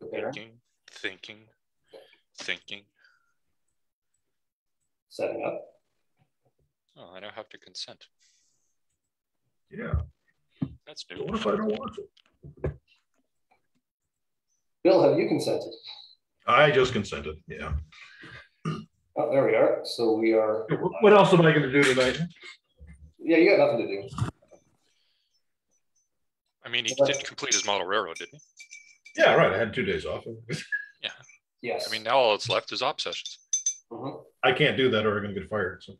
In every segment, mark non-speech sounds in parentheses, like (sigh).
Prepare. Thinking, thinking, thinking. Setting up. Oh, I don't have to consent. Yeah. That's new. What if I don't want to? Bill, have you consented? I just consented. Yeah. Oh, there we are. So we are, What else am I going to do tonight? yeah, you got nothing to do. I mean, he didn't complete his model railroad, did he? Yeah, right. I had two days off. (laughs) Yeah. Yes. I mean, now all that's left is op sessions. Mhm. I can't do that or I'm going to get fired. So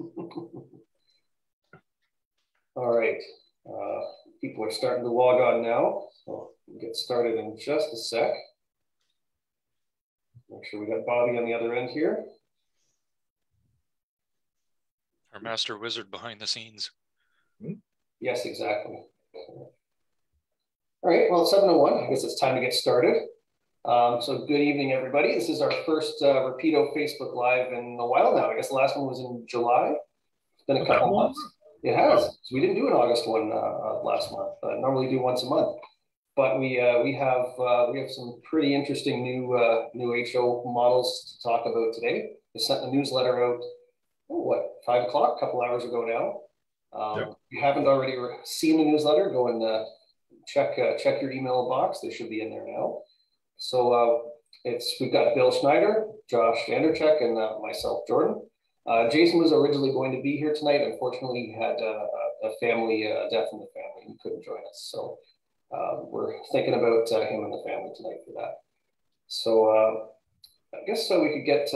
(laughs) All right. Uh, people are starting to log on now. So we'll get started in just a sec. Make sure we got Bobby on the other end here. Our master wizard behind the scenes. Yes, exactly. All right, well, seven oh one, I guess it's time to get started. Um, so good evening, everybody. This is our first uh, Rapido Facebook Live in a while now. I guess the last one was in July. It's been a couple long? months. It has. So we didn't do an August one uh, uh, last month. Uh, normally do once a month. But we uh, we have uh, we have some pretty interesting new uh, new HO models to talk about today. We sent the newsletter out. Oh, what five o'clock? A couple hours ago now. Um, Yep. If you haven't already seen the newsletter, go and check uh, check your email box. They should be in there now. So uh, it's we've got Bill Schneider, Josh Vandercheck, and uh, myself, Jordan. Uh, Jason was originally going to be here tonight. Unfortunately, he had uh, a family uh, death in the family and couldn't join us. So we're thinking about him and the family tonight for that. So I guess so we could get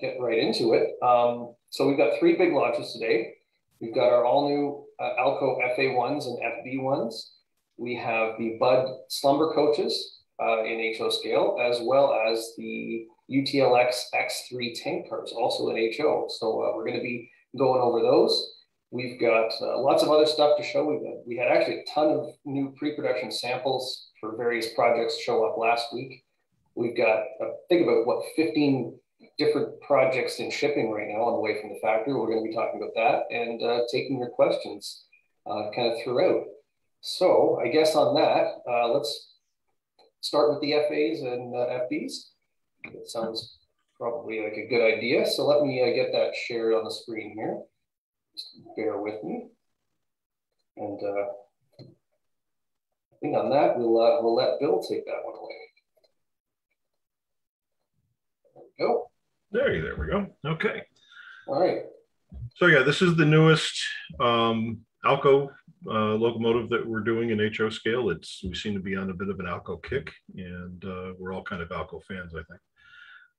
get right into it. Um, so we've got three big launches today. We've got our all new Alco FA1s and FB1s. We have the Bud Slumber Coaches uh, in HO scale, as well as the UTLX X3 tank cars, also in HO. So uh, we're going to be going over those. We've got uh, lots of other stuff to show. Got, we had actually a ton of new pre-production samples for various projects show up last week. We've got, uh, think about what, 15 different projects in shipping right now on the way from the factory. We're going to be talking about that and uh, taking your questions uh, kind of throughout. So I guess on that, uh, let's start with the FAs and uh, FBs. It sounds probably like a good idea. So let me uh, get that shared on the screen here. Just bear with me. And uh, I think on that, we'll, uh, we'll let Bill take that one away. There we go. there, there we go. Okay. All right. So yeah, this is the newest um, Alco uh, locomotive that we're doing in HO scale. It's we seem to be on a bit of an Alco kick, and uh, we're all kind of Alco fans, I think.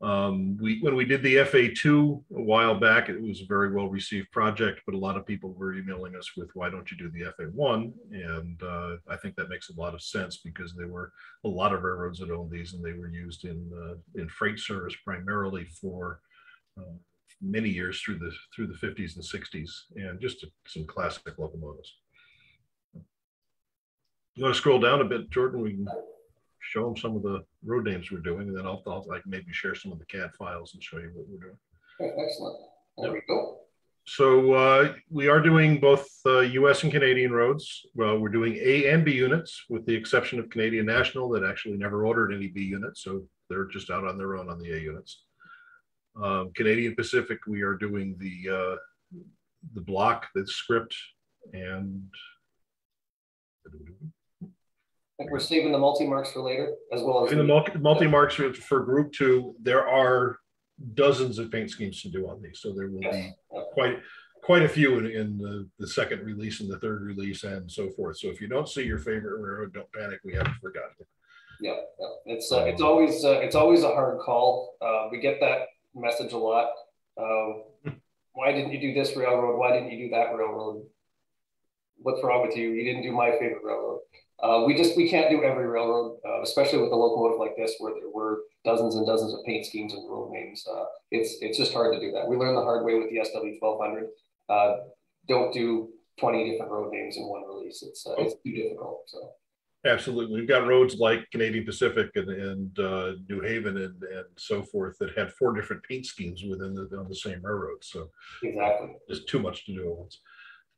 Um, we when we did the FA2 a while back, it was a very well received project, but a lot of people were emailing us with why don't you do the FA1? And uh, I think that makes a lot of sense because there were a lot of railroads that owned these, and they were used in uh, in freight service primarily for uh, many years through the through the 50s and 60s, and just some classic locomotives. You want to scroll down a bit, Jordan? We can show them some of the road names we're doing, and then I'll, I'll like maybe share some of the CAD files and show you what we're doing. Okay, excellent. There we go. So uh, we are doing both uh, U.S. and Canadian roads. Well, we're doing A and B units, with the exception of Canadian National, that actually never ordered any B units, so they're just out on their own on the A units. Um, Canadian Pacific, we are doing the uh, the block, the script, and think we're saving the multi-marks for later, as well as in the multi, multi marks for, Group Two. There are dozens of paint schemes to do on these, so there will be quite quite a few in, in the, the second release and the third release and so forth. So if you don't see your favorite railroad, don't panic. We haven't forgotten. Yeah, yeah. it's uh, it's always uh, it's always a hard call. Uh, we get that message a lot. Uh, why didn't you do this railroad? Why didn't you do that railroad? What's wrong with you? You didn't do my favorite railroad. Uh, we just we can't do every railroad, uh, especially with a locomotive like this, where there were dozens and dozens of paint schemes and road names. Uh, it's it's just hard to do that. We learned the hard way with the SW twelve hundred. Uh, don't do twenty different road names in one release. It's uh, it's too difficult. So. Absolutely. We've got roads like Canadian Pacific and, and uh, New Haven and, and so forth that had four different paint schemes within the, on the same railroad. So Exactly. there's too much to do at once.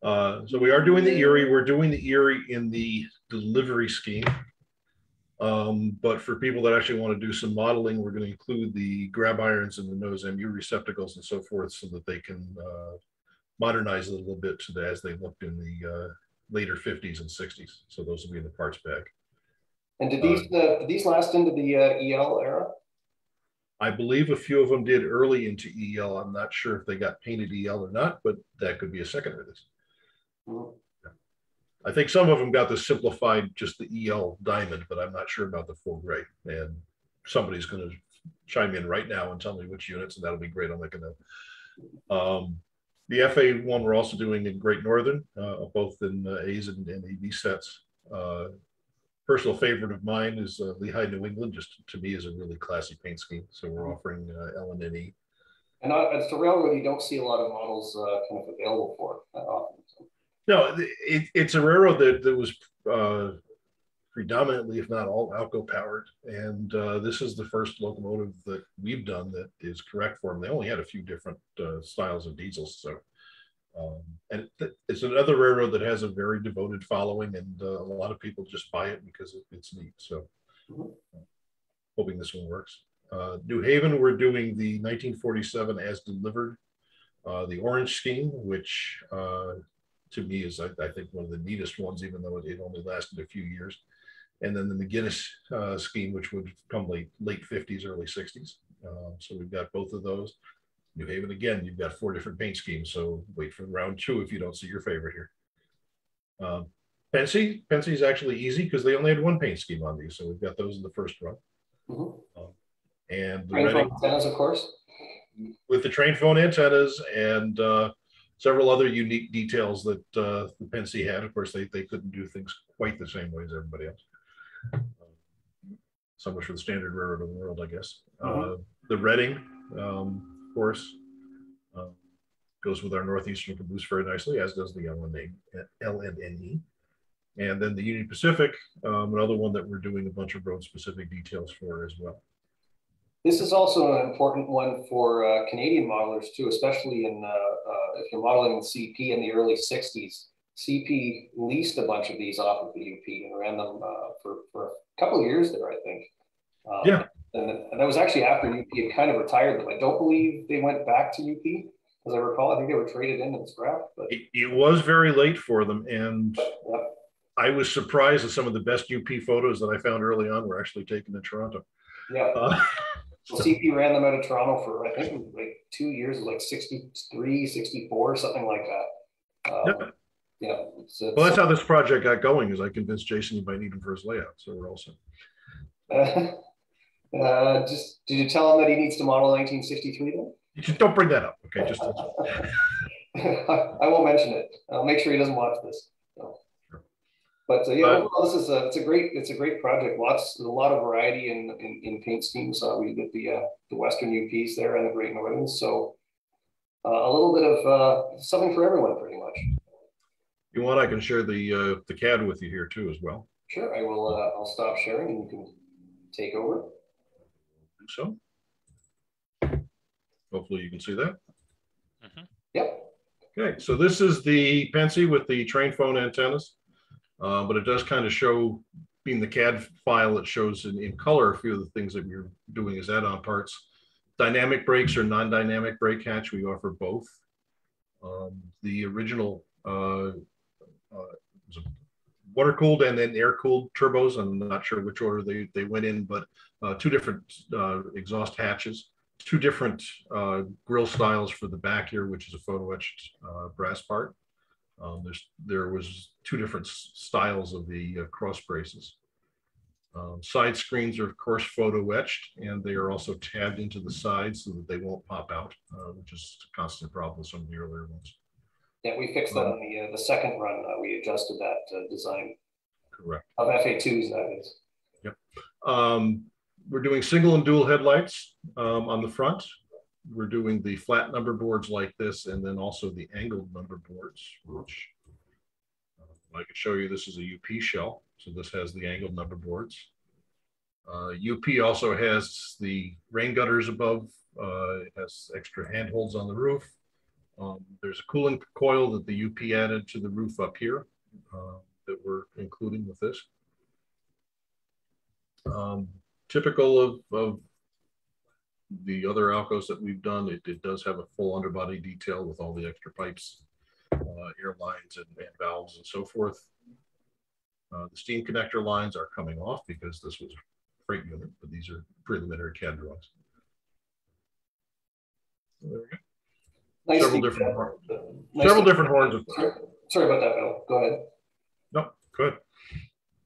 Uh, so we are doing the Erie. We're doing the Erie in the delivery scheme. Um, but for people that actually want to do some modeling, we're going to include the grab irons and the nose MU receptacles and so forth so that they can uh, modernize it a little bit to the, as they looked in the uh, later 50s and 60s. So those will be in the parts bag. And did these uh, did these last into the uh, EL era? I believe a few of them did early into EL. I'm not sure if they got painted EL or not, but that could be a second release. Mhm. I think some of them got the simplified, just the EL diamond, but I'm not sure about the full gray. And somebody's going to chime in right now and tell me which units, and that'll be great. I'll make a note. Um, the FA one we're also doing in Great Northern, uh, both in uh, A's and, and AB sets. Uh, personal favorite of mine is uh, Lehigh New England. Just to me is a really classy paint scheme. So we're offering uh, L and E. And it's a railroad you don't see a lot of models uh, kind of available for that often. No, it, it's a railroad that, that was uh, predominantly, if not all, Alco powered. And uh, this is the first locomotive that we've done that is correct for them. They only had a few different uh, styles of diesels. So, um, and it, it's another railroad that has a very devoted following, and uh, a lot of people just buy it because it, it's neat. So, hoping this one works. Uh, New Haven, we're doing the 1947 as delivered, uh, the orange scheme, which to me is, I, I, think, one of the neatest ones, even though it, it only lasted a few years. And then the McGinnis uh, scheme, which would come late late 50s, early 60s. Uh, so we've got both of those. New Haven, again, you've got four different paint schemes. So wait for round two if you don't see your favorite here. Um, Pennsy, Pennsy is actually easy because they only had one paint scheme on these. So we've got those in the first run. mhm. And the Reading, antennas, of course. with the train phone antennas and uh, several other unique details that uh, the Pennsy had. Of course, they, they couldn't do things quite the same way as everybody else. So much for the standard railroad of the world, I guess. Uh, the Reading, um, of course, uh, goes with our Northeastern caboose very nicely, as does the LNE. LNNE. And then the Union Pacific, um, another one that we're doing a bunch of road specific details for as well. This is also an important one for uh, Canadian modelers too, especially in uh, uh, if you're modeling with CP in the early 60s. CP leased a bunch of these off of the UP and ran them uh, for, for a couple of years there, I think. Um, Yeah. And, and that was actually after UP had kind of retired them. I don't believe they went back to UP, as I recall. I think they were traded in and scrapped, but It, it was very late for them, and yeah. I was surprised that some of the best UP photos that I found early on were actually taken in Toronto. yeah. Uh, (laughs) Well, CP ran them out of Toronto for, I think, like two years, like 63, 64, something like that. Um, Yeah. Yeah. So, well, that's how this project got going. Is I convinced Jason he might need him for his layout, so we're all set. (laughs) uh, just, did you tell him that he needs to model 1963 then? You just don't bring that up, okay? Just (laughs) I won't mention it. I'll make sure he doesn't watch this. So. But uh, yeah, overall, this is a it's a great it's a great project. Lots a lot of variety in in, in paint schemes. Uh, we did the uh, the Western UPs there and the Great Northern, So uh, a little bit of uh, something for everyone, pretty much. you want, I can share the uh, the CAD with you here too as well. Sure, I will. Uh, I'll stop sharing and you can take over. So hopefully you can see that. Mhm. Yep. Okay, so this is the Pennsy with the train phone antennas, uh, but it does kind of show, being the CAD file, it shows in, in color a few of the things that we're doing as add-on parts. Dynamic brakes or non-dynamic brake hatch, we offer both. Um, the original uh, uh, water-cooled and then air-cooled turbos. I'm not sure which order they, they went in, but uh, two different uh, exhaust hatches two different uh, grill styles for the back here, which is a photo etched uh, brass part. Um, there's there was two different styles of the uh, cross braces. Um, side screens are of course photo etched, and they are also tabbed into the sides so that they won't pop out, uh, which is a constant problem with some of the earlier ones. Yeah, we fixed that on the uh, the second run. Uh, we adjusted that uh, design Correct. of FA2s. That is. Um, we're doing single and dual headlights um, on the front. We're doing the flat number boards like this, and then also the angled number boards, which uh, I can show you. This is a UP shell, so this has the angled number boards. Uh, UP also has the rain gutters above. Uh, it has extra handholds on the roof. Um, there's a cooling coil that the UP added to the roof up here uh, that we're including with this. Um, typical of, of the other Alcos that we've done, it, it does have a full underbody detail with all the extra pipes, uh, air lines and, and valves and so forth. Uh, the steam connector lines are coming off because this was a freight unit, but these are preliminary CAD drawings. There we go. Nice Several different hor- nice Several different horns of Sorry sorry about that, Bill. Go ahead. No, good.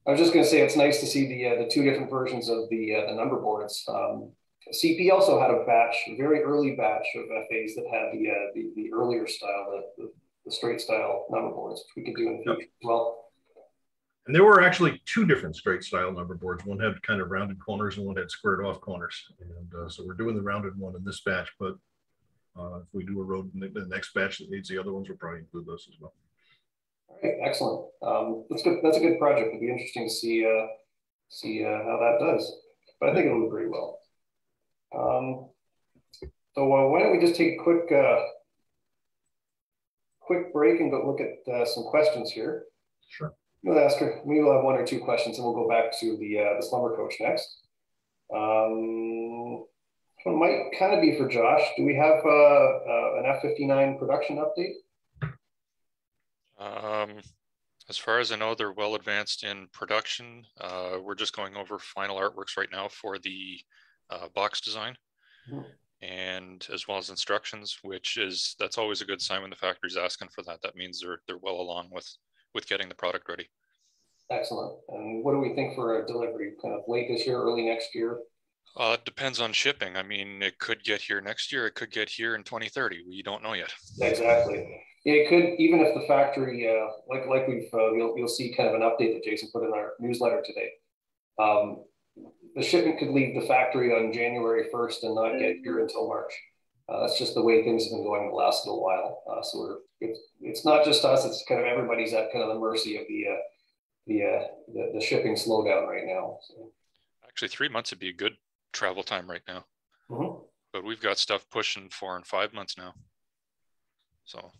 I was just going to say it's nice to see the uh, the two different versions of the uh, the number boards. Um, CP also had a batch, a very early batch of FAs that had the uh, the, the earlier style, the, the, the straight style number boards, which we could do in the Yep. future as well. And there were actually two different straight style number boards. One had kind of rounded corners and one had squared off corners. And uh, so we're doing the rounded one in this batch, but uh, if we do a road in the, next batch that needs the other ones, we'll probably include those as well. All right, excellent. Um, that's good. That's a good project. It'd be interesting to see uh, see uh, how that does. But I think it'll do pretty well. Um, so uh, why don't we just take a quick uh, quick break and go look at uh, some questions here. Sure. We'll ask her. We will have one or two questions, and we'll go back to the uh, the slumber coach next. Um, one might kind of be for Josh. Do we have uh, uh, an F fifty nine production update? Um, as far as I know, they're well advanced in production. Uh, we're just going over final artworks right now for the uh, box design. Mhm. And as well as instructions, which is that's always a good sign when the factory's asking for that. That means they're they're well along with with getting the product ready. Excellent. And what do we think for a delivery? Kind of late this year, early next year? Uh, it depends on shipping. I mean, it could get here next year. It could get here in 2030. We don't know yet. Exactly. It could, even if the factory, uh, like like we've, uh, you'll you'll see kind of an update that Jason put in our newsletter today. Um, the shipment could leave the factory on January first and not get here until March. Uh, that's just the way things have been going the last little while. Uh, so we're it's it's not just us; it's kind of everybody's at kind of the mercy of the uh, the, uh, the the shipping slowdown right now. So. Actually, three months would be a good travel time right now. Mhm. but we've got stuff pushing four and five months now. So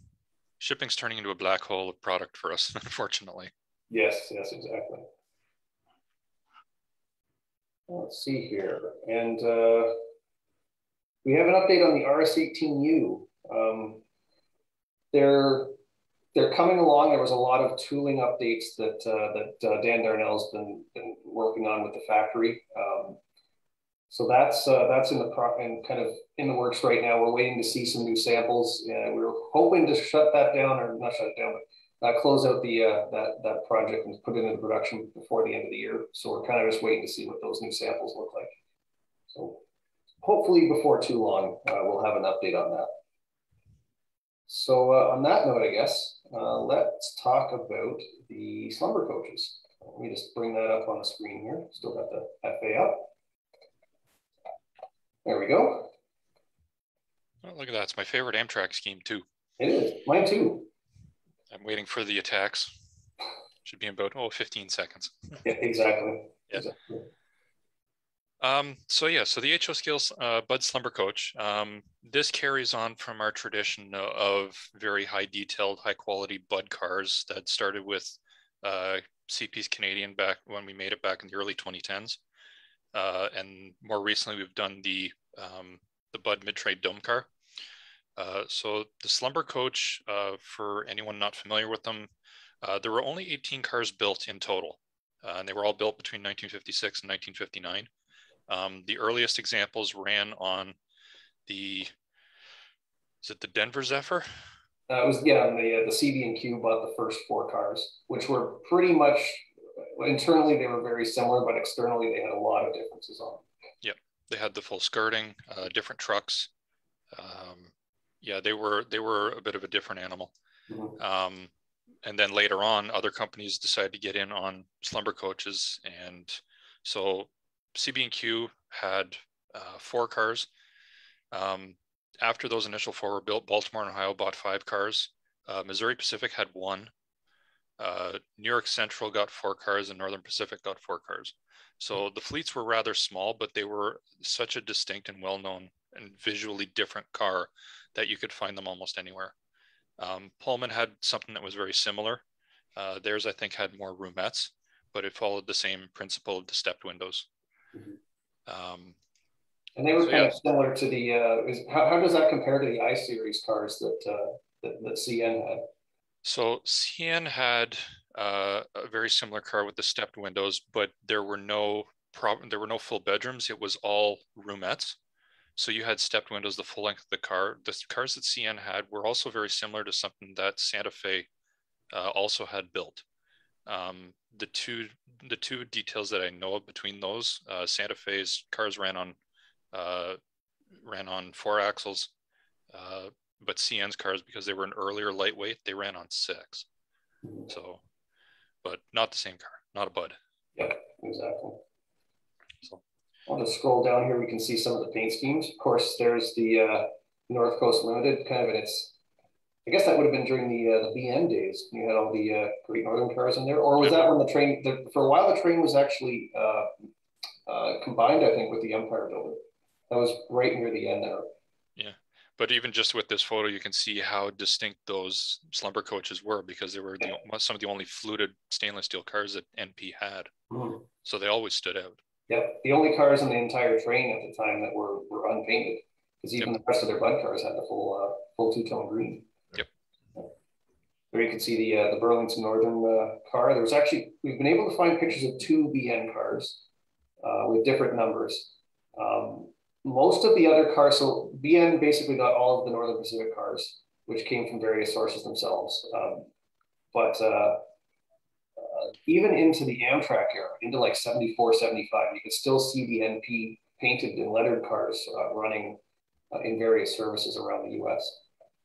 shipping's turning into a black hole of product for us, (laughs) unfortunately. Yes, yes, exactly. Let's see here, and uh, we have an update on the RS18U. Um, they're they're coming along. There was a lot of tooling updates that uh, that uh, Dan Darnell's been been working on with the factory. Um, so that's uh, that's in the pro and kind of in the works right now. We're waiting to see some new samples. Uh, we are hoping to shut that down or not shut it down, but uh, close out the uh, that that project and put it into production before the end of the year. So we're kind of just waiting to see what those new samples look like. So hopefully before too long, uh, we'll have an update on that. So uh, on that note, I guess uh, let's talk about the slumber coaches. Let me just bring that up on the screen here. Still got the FA up. There we go. Oh, look at that. It's my favorite Amtrak scheme too. It is mine too. I'm waiting for the attacks. Should be in about, oh, 15 seconds. Yeah, exactly. Yeah. exactly. Um, so yeah, so the HO Skills uh, Bud Slumber Coach, um, this carries on from our tradition of very high detailed, high quality Bud cars that started with uh, CP's Canadian back when we made it back in the early 2010s. Uh, and more recently, we've done the um, the Bud Mid Train Dome car. Uh, so the Slumber Coach, uh, for anyone not familiar with them, uh, there were only 18 cars built in total, uh, and they were all built between 1956 and 1959. Um, the earliest examples ran on the, is it the Denver Zephyr? Uh, it was yeah, the uh, the CB and Q bought the first four cars, which were pretty much internally they were very similar, but externally they had a lot of differences on. them. Yep, They had the full skirting, uh, different trucks. Um, yeah, they were they were a bit of a different animal. Mhm. Um, and then later on, other companies decided to get in on slumber coaches, and so CB&Q had uh, four cars. Um, after those initial four were built, Baltimore and Ohio bought five cars. Uh, Missouri Pacific had one. Uh, New York Central got four cars, and Northern Pacific got four cars. So the fleets were rather small, but they were such a distinct and well-known and visually different car that you could find them almost anywhere. Um, Pullman had something that was very similar. Uh, theirs, I think, had more roomettes, but it followed the same principle of the stepped windows. Mm-hmm. Um, and they were so, kind yeah. of similar to the. Uh, is, how, how does that compare to the I series cars that, uh, that that CN had? So CN had uh, a very similar car with the stepped windows, but there were no problem. There were no full bedrooms. It was all roomettes. So you had stepped windows the full length of the car. The cars that CN had were also very similar to something that Santa Fe uh, also had built. Um, the two the two details that I know of between those, uh, Santa Fe's cars ran on uh, ran on four axles, uh, but CN's cars because they were an earlier lightweight, they ran on six. So, but not the same car, not a Bud. Yep, exactly. I'll just scroll down here. We can see some of the paint schemes. Of course, there's the uh, North Coast Limited kind of in its. I guess that would have been during the uh, the BN days. You had all the uh, Great Northern cars in there, or was that when the train? The, for a while, the train was actually uh, uh, combined, I think, with the Empire Builder. That was right near the end there. Yeah, but even just with this photo, you can see how distinct those slumber coaches were because they were the, some of the only fluted stainless steel cars that NP had. Mm-hmm. So they always stood out. Yep, the only cars in the entire train at the time that were were unpainted, because even yep. the rest of their Bud cars had the full uh, full two tone green. Yep. There you can see the uh, the Burlington Northern uh, car. There was actually we've been able to find pictures of two BN cars uh, with different numbers. Um, most of the other cars, so BN basically got all of the Northern Pacific cars, which came from various sources themselves. Um, but uh, even into the Amtrak era, into like 74, 75, you could still see the NP painted and lettered cars uh, running uh, in various services around the US.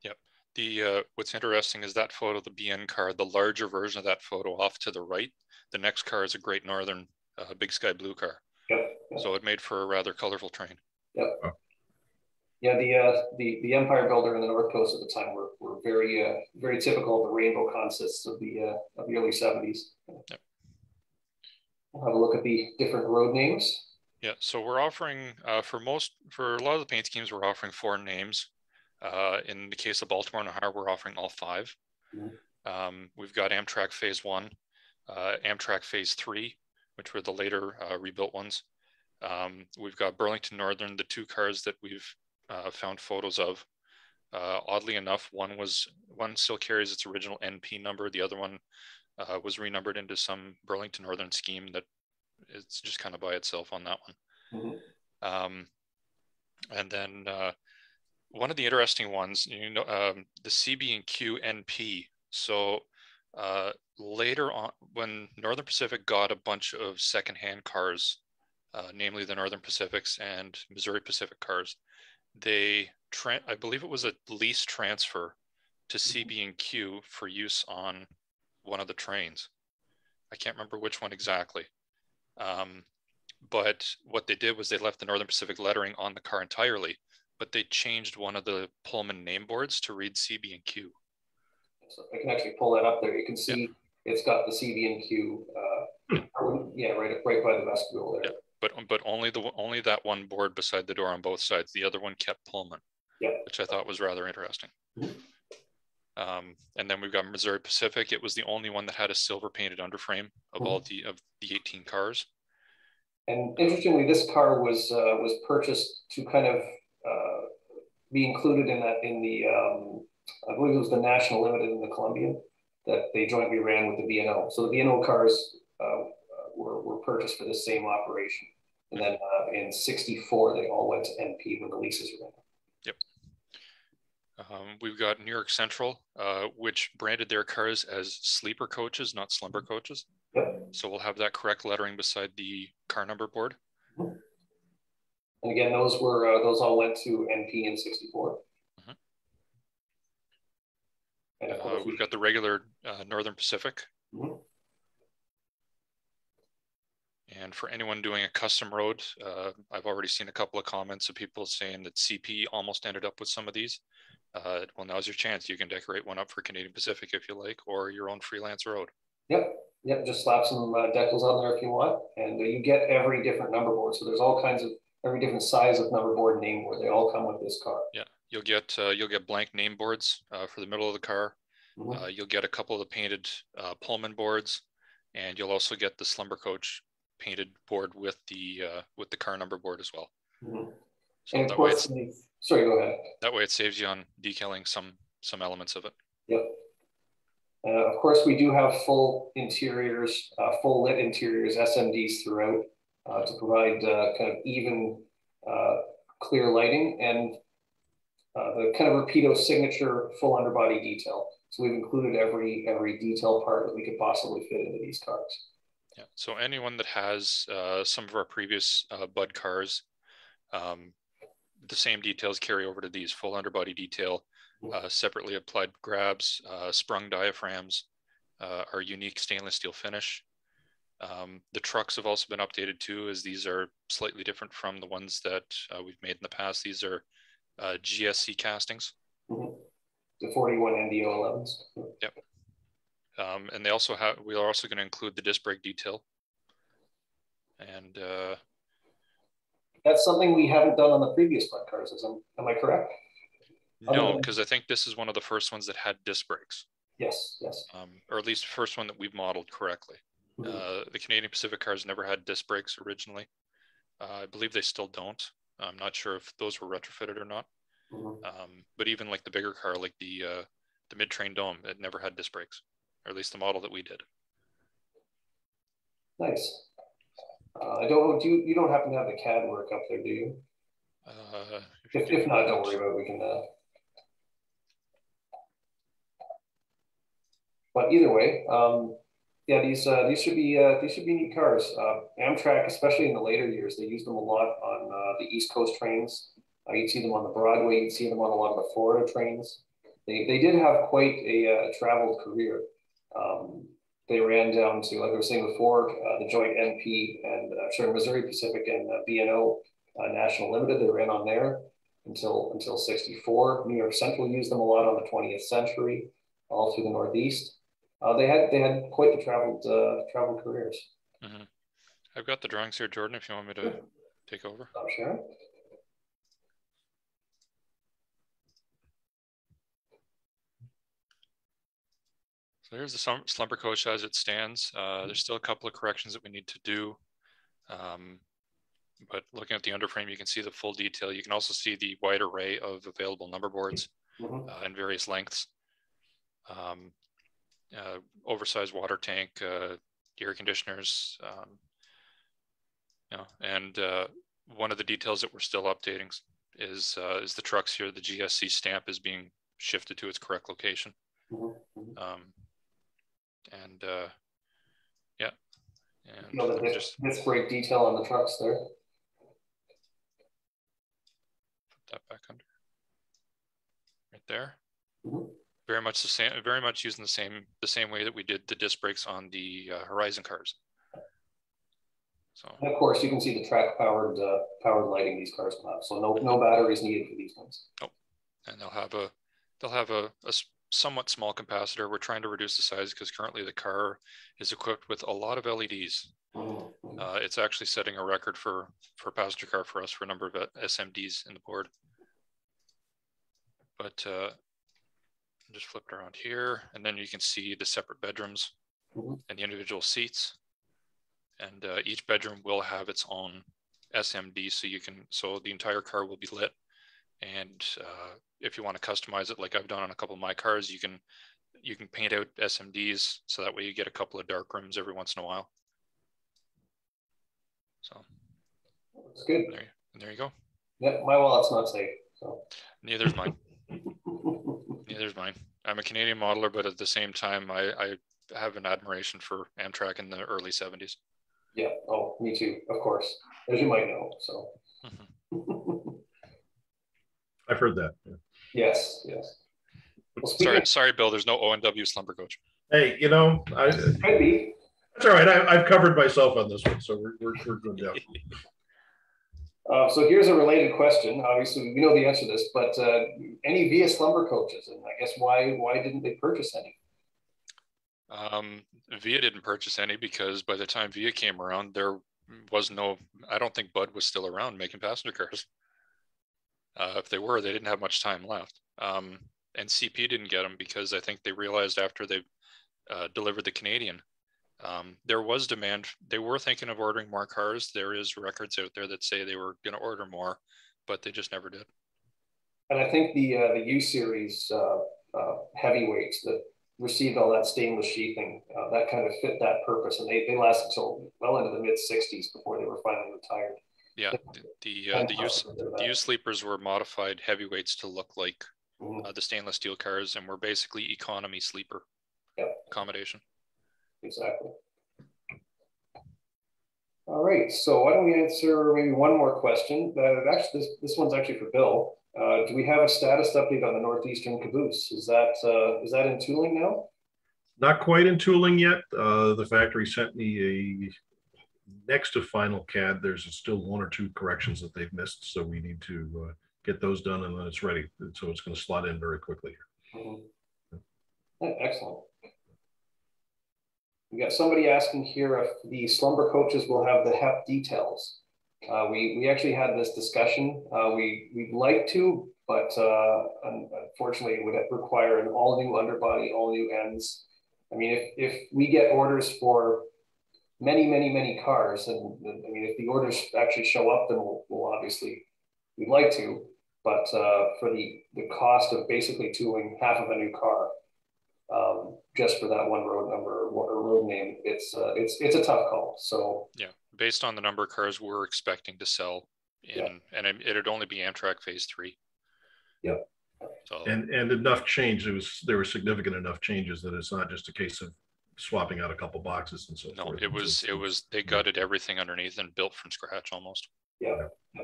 Yep. The uh, what's interesting is that photo, the BN car, the larger version of that photo off to the right. The next car is a Great Northern uh, Big Sky Blue car. Yep, yep. So it made for a rather colorful train. Yep. Yeah, the uh, the the Empire Builder in the North Coast at the time were, were very uh, very typical of the rainbow consists of the uh, of the early seventies. Yep. We'll have a look at the different road names. Yeah, so we're offering uh, for most for a lot of the paint schemes, we're offering four names. Uh, in the case of Baltimore and Ohio, we're offering all 5 mm-hmm. um, we've got Amtrak Phase One, uh, Amtrak Phase Three, which were the later uh, rebuilt ones. Um, we've got Burlington Northern, the two cars that we've uh, found photos of. Uh, oddly enough, one was one still carries its original NP number. The other one uh, was renumbered into some Burlington Northern scheme that it's just kind of by itself on that one. Mm-hmm. Um, and then uh, one of the interesting ones, you know, um, the CB and Q NP. So uh, later on, when Northern Pacific got a bunch of secondhand cars, uh, namely the Northern Pacifics and Missouri Pacific cars, they tra- I believe it was a lease transfer to mm-hmm. CB and Q for use on one of the trains. I can't remember which one exactly. Um, but what they did was they left the Northern Pacific lettering on the car entirely, but they changed one of the Pullman name boards to read CB and Q. So I can actually pull that up there. You can see yeah. it's got the CB and Q. Uh, hmm. yeah, right, right by the vestibule there. Yeah but but only the only that one board beside the door on both sides. The other one kept Pullman, yeah. which I thought was rather interesting. Um, and then we've got Missouri Pacific. It was the only one that had a silver painted underframe of mm-hmm. all the of the 18 cars. And interestingly, this car was uh, was purchased to kind of uh, be included in that in the um, I believe it was the National Limited and the Columbian that they jointly ran with the B&O. So the B&O cars uh, were, were purchased for the same operation. And then uh, in 64, they all went to NP when the leases were in. Yep. Um, we've got New York Central, uh, which branded their cars as sleeper coaches, not slumber coaches. Yep. So we'll have that correct lettering beside the car number board. Mm-hmm. And again, those were uh, those all went to NP in 64. Mm-hmm. Uh, we've got the regular uh, Northern Pacific. Mm-hmm. And for anyone doing a custom road, uh, I've already seen a couple of comments of people saying that CP almost ended up with some of these. Uh, well, now's your chance. You can decorate one up for Canadian Pacific if you like, or your own freelance road. Yep, yep. Just slap some uh, decals on there if you want, and uh, you get every different number board. So there's all kinds of every different size of number board name board. They all come with this car. Yeah, you'll get uh, you'll get blank name boards uh, for the middle of the car. Mm-hmm. you'll get a couple of the painted Pullman boards, and you'll also get the slumber coach painted board with the uh, with the car number board as well. Mhm. So And of that way, sorry, go ahead. that way it saves you on decaling some some elements of it. Yep. Uh, of course, we do have full interiors, uh, full lit interiors, SMDs throughout uh, to provide uh, kind of even, uh, clear lighting and uh, the kind of Rapido signature full underbody detail. So we've included every every detail part that we could possibly fit into these cars. Yeah. So anyone that has uh, some of our previous uh, Bud cars, um, the same details carry over to these full underbody detail, uh, separately applied grabs, uh, sprung diaphragms, uh, our unique stainless steel finish. Um, the trucks have also been updated too, as these are slightly different from the ones that uh, we've made in the past. These are uh, GSC castings. Mhm. The 41 NDO 11s. Um, and they also have, we are also going to include the disc brake detail. And uh, That's something we haven't done on the previous Bud cars. Is am, am I correct? No, because I think this is one of the first ones that had disc brakes, Yes, yes. um, or at least the first one that we've modeled correctly. Mhm. Uh, the Canadian Pacific cars never had disc brakes originally. Uh, I believe they still don't. I'm not sure if those were retrofitted or not. Mhm. Um, but even like the bigger car, like the uh, the mid train dome, it never had disc brakes, or at least the model that we did. Nice. Uh, I don't. Do you, you don't happen to have the CAD work up there, do you? Uh, you If, do if not, don't worry about it. We can. Uh... But either way, um, yeah, these uh, these should be uh, these should be neat cars. Uh, Amtrak, especially in the later years, they used them a lot on uh, the East Coast trains. Uh, you'd see them on the Broadway. You'd see them on a lot of the Florida trains. They they did have quite a uh, traveled career. Um, they ran down to, like I was saying before, uh, the joint NP and uh, sorry, Missouri Pacific and uh, B&O uh, National Limited. They ran on there until until 64. New York Central used them a lot on the 20th century, all through the Northeast. Uh, they had they had quite the traveled uh, traveled careers. Mhm. I've got the drawings here, Jordan, if you want me to take over. I'm sure. So here's the slumber coach as it stands. Uh, there's still a couple of corrections that we need to do. Um, but looking at the underframe, you can see the full detail. You can also see the wide array of available number boards Mhm. uh, in various lengths. Um, uh, oversized water tank, uh, air conditioners, um, you know, and uh, one of the details that we're still updating is uh, is the trucks here. The GSC stamp is being shifted to its correct location. Mhm. Mhm. Um, and uh, yeah, and You know, the let me disc, just disc brake detail on the trucks there. put that back under right there. Mhm. Very much the same. Very much using the same the same way that we did the disc brakes on the uh, Horizon cars. So And of course, you can see the track powered uh, powered lighting these cars will have. So no no batteries needed for these ones. Oh and they'll have a they'll have a, a somewhat small capacitor. We're trying to reduce the size because currently the car is equipped with a lot of LEDs. Uh, it's actually setting a record for for passenger car for us for a number of uh, SMDs in the board. But uh, just flip it around here, and then you can see the separate bedrooms and the individual seats. And uh, each bedroom will have its own SMD, so you can so the entire car will be lit. And uh, if you want to customize it, like I've done on a couple of my cars, you can you can paint out SMDs so that way you get a couple of dark rooms every once in a while. So It's good. there, you- there you go. Yeah, my wallet's not safe. So. Neither's mine. (laughs) Neither's mine. I'm a Canadian modeler, but at the same time, I, I have an admiration for Amtrak in the early 70s. yeah. Oh, me too. Of course, as you might know. So. (laughs) I've heard that. yeah. yes. Yes. Well, speaking Sorry, sorry, Bill. There's no O&W slumber coach. Hey, you know, I, of, could be. that's all right. I, I've covered myself on this one, so we're, we're, we're good now. (laughs) Uh, so here's a related question. Obviously, we know the answer to this, but uh, any Via slumber coaches, and I guess why why didn't they purchase any? Um, Via didn't purchase any because by the time Via came around, there was no. I don't think Bud was still around making passenger cars. Uh, if they were, they didn't have much time left. Um, and CP didn't get them because I think they realized after they uh, delivered the Canadian Um, there was demand. They were thinking of ordering more cars. There is records out there that say they were going to order more, but they just never did. And I think the uh, the U series uh, uh, heavyweights that received all that stainless sheathing uh, that kind of fit that purpose, and they they lasted until well into the mid '60s before they were finally retired. Yeah, the the, uh, the use the U sleepers were modified heavyweights to look like mm-hmm. Uh, the stainless steel cars, and were basically economy sleeper yep. accommodation. Exactly. All right, so why don't we answer maybe one more question? That actually, this, this one's actually for Bill. Uh, do we have a status update on the northeastern caboose? Is that uh, is that in tooling now? Not quite in tooling yet. Uh, the factory sent me a next to final CAD. There's still one or two corrections that they've missed, so we need to uh, get those done, and then it's ready. So it's going to slot in very quickly. Mm -hmm. Excellent. We got somebody asking here if the slumber coaches will have the HEP details. Uh, we, we actually had this discussion. Uh, we, we'd like to, but uh, unfortunately it would require an all new underbody, all new ends. I mean, if, if we get orders for many, many, many cars, and I mean, if the orders actually show up, then we'll, we'll obviously, we'd like to, but uh, for the, the cost of basically tooling half of a new car, um, just for that one road number or road name, it's uh, it's it's a tough call. So yeah, based on the number of cars we're expecting to sell, in, yeah. and it, it'd only be Amtrak Phase Three. Yeah. So, and and enough change. It was there were significant enough changes that it's not just a case of swapping out a couple boxes and so no, forth. it was it was they gutted everything underneath and built from scratch almost. Yeah. yeah.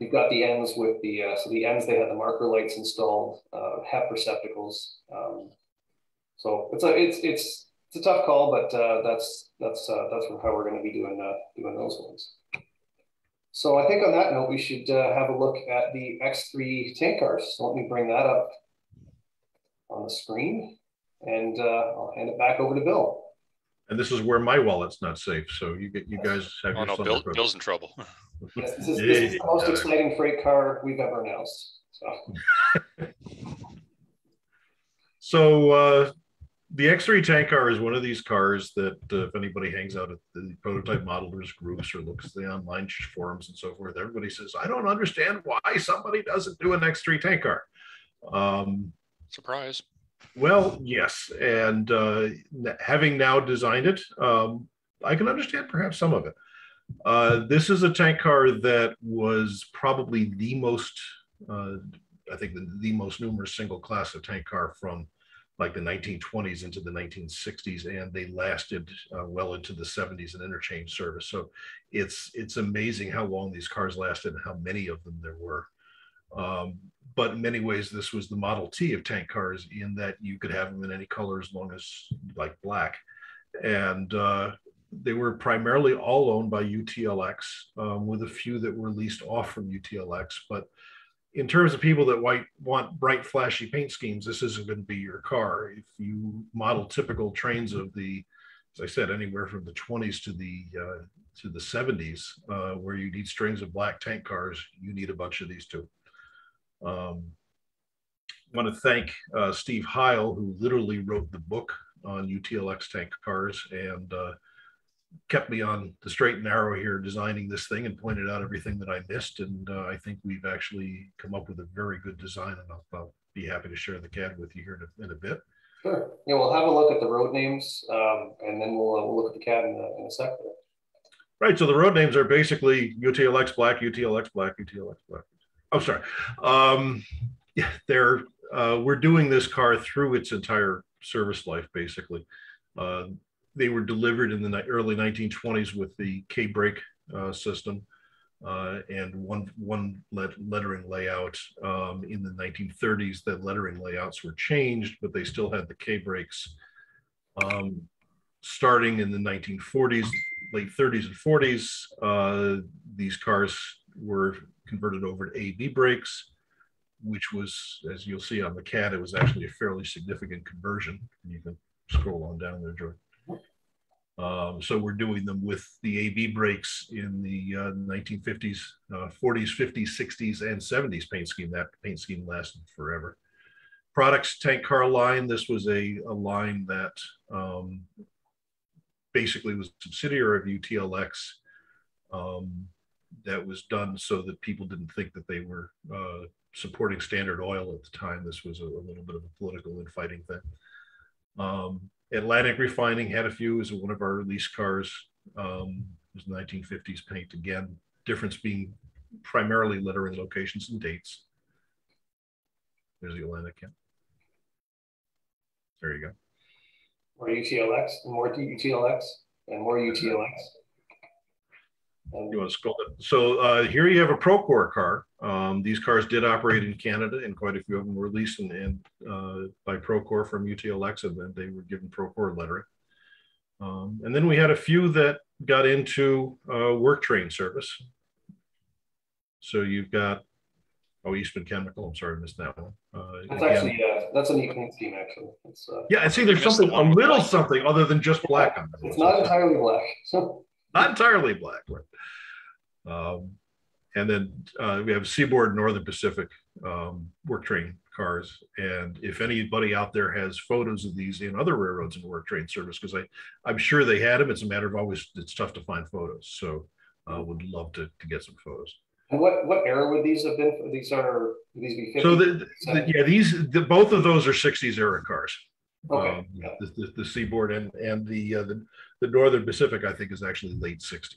You've got the ends with the uh, so the ends they had the marker lights installed, uh, HEP receptacles. Um, so it's a it's it's it's a tough call, but uh, that's that's uh, that's how we're going to be doing uh, doing those ones. So I think on that note, we should uh, have a look at the X3 tank cars. So let me bring that up on the screen, and uh, I'll hand it back over to Bill. And this is where my wallet's not safe, so you get you guys have. Oh no, Bill, Bill's in trouble. (laughs) yes, this is, this is the most exciting freight car we've ever announced. So. (laughs) so uh, the X3 tank car is one of these cars that uh, if anybody hangs out at the prototype modelers groups or looks at the online forums and so forth, everybody says, I don't understand why somebody doesn't do an X3 tank car. Um, Surprise. Well, yes. And uh, having now designed it, um, I can understand perhaps some of it. Uh, this is a tank car that was probably the most, uh, I think, the, the most numerous single class of tank car from like the 1920s into the 1960s, and they lasted uh, well into the 70s in interchange service. So it's it's amazing how long these cars lasted and how many of them there were. Um, but in many ways, this was the Model T of tank cars in that you could have them in any color as long as like black, and uh, they were primarily all owned by UTLX, um, with a few that were leased off from UTLX, but in terms of people that white, want bright, flashy paint schemes, this isn't going to be your car. If you model typical trains of the, as I said, anywhere from the 20s to the uh, to the 70s, uh, where you need strings of black tank cars, you need a bunch of these too. Um, I want to thank uh, Steve Hile, who literally wrote the book on UTLX tank cars and uh, kept me on the straight and narrow here designing this thing and pointed out everything that I missed. And uh, I think we've actually come up with a very good design and I'll, I'll be happy to share the CAD with you here in a, in a, bit. Sure. Yeah, we'll have a look at the road names um, and then we'll, uh, we'll look at the CAD in a, in a second. Right. So the road names are basically UTLX black, UTLX black, UTLX black. Oh, sorry. Um, yeah, they're, uh, we're doing this car through its entire service life, basically. Uh, they were delivered in the early 1920s with the K brake uh, system uh, and one one let, lettering layout. Um, in the 1930s, the lettering layouts were changed, but they still had the K brakes. Um, starting in the 1940s, late 30s and 40s, uh, these cars were converted over to AB brakes, which was, as you'll see on the CAD, it was actually a fairly significant conversion. You can scroll on down there, George. Um, so we're doing them with the AB brakes in the uh, 1950s, uh, 40s, 50s, 60s, and 70s paint scheme. That paint scheme lasted forever. Products tank car line. This was a, a line that um, basically was subsidiary of UTLX um, that was done so that people didn't think that they were uh, supporting Standard Oil at the time. This was a, a little bit of a political infighting thing. Um, Atlantic Refining had a few as one of our lease cars. Um, it was 1950s paint again. Difference being primarily lettering locations and dates. There's the Atlantic. Yeah. There you go. More UTLX, more UTLX, and more UTLX. You want to scroll it? So uh, here you have a Procor car. Um, these cars did operate in Canada, and quite a few of them were leased and, and uh, by Procor from UTLX, and then they were given Procor lettering. Um, and then we had a few that got into uh, work train service. So you've got oh Eastman Chemical. I'm sorry, I missed that one. Uh, that's again, actually yeah, that's a neat paint scheme actually. It's, uh, yeah, and see, there's something a little something other than just black on it. It's not entirely black. So (laughs) not entirely black, right? Um, and then uh, we have Seaboard Northern Pacific um, work train cars. And if anybody out there has photos of these in other railroads and work train service, because I I'm sure they had them. It's a matter of always it's tough to find photos. So uh, would love to to get some photos. And what what era would these have been? These are these be 50, so the, the, yeah these the, both of those are 60s era cars. Okay. Um, yeah. the, the, the, seaboard and and the, uh, the the northern Pacific I think is actually late 60s,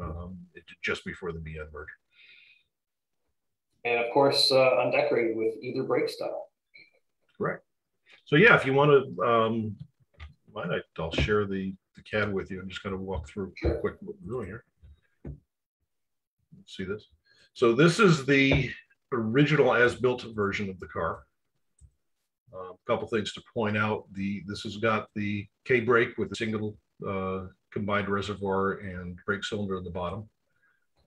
um, it, just before the BN merger. And of course, uh, undecorated with either brake style. Correct. So yeah, if you want to, um, mind I, will share the the CAD with you. I'm just going to walk through sure. quick what we're doing here. See this? So this is the original as-built version of the car. Uh, a couple things to point out. The This has got the K-brake with a single uh, combined reservoir and brake cylinder on the bottom,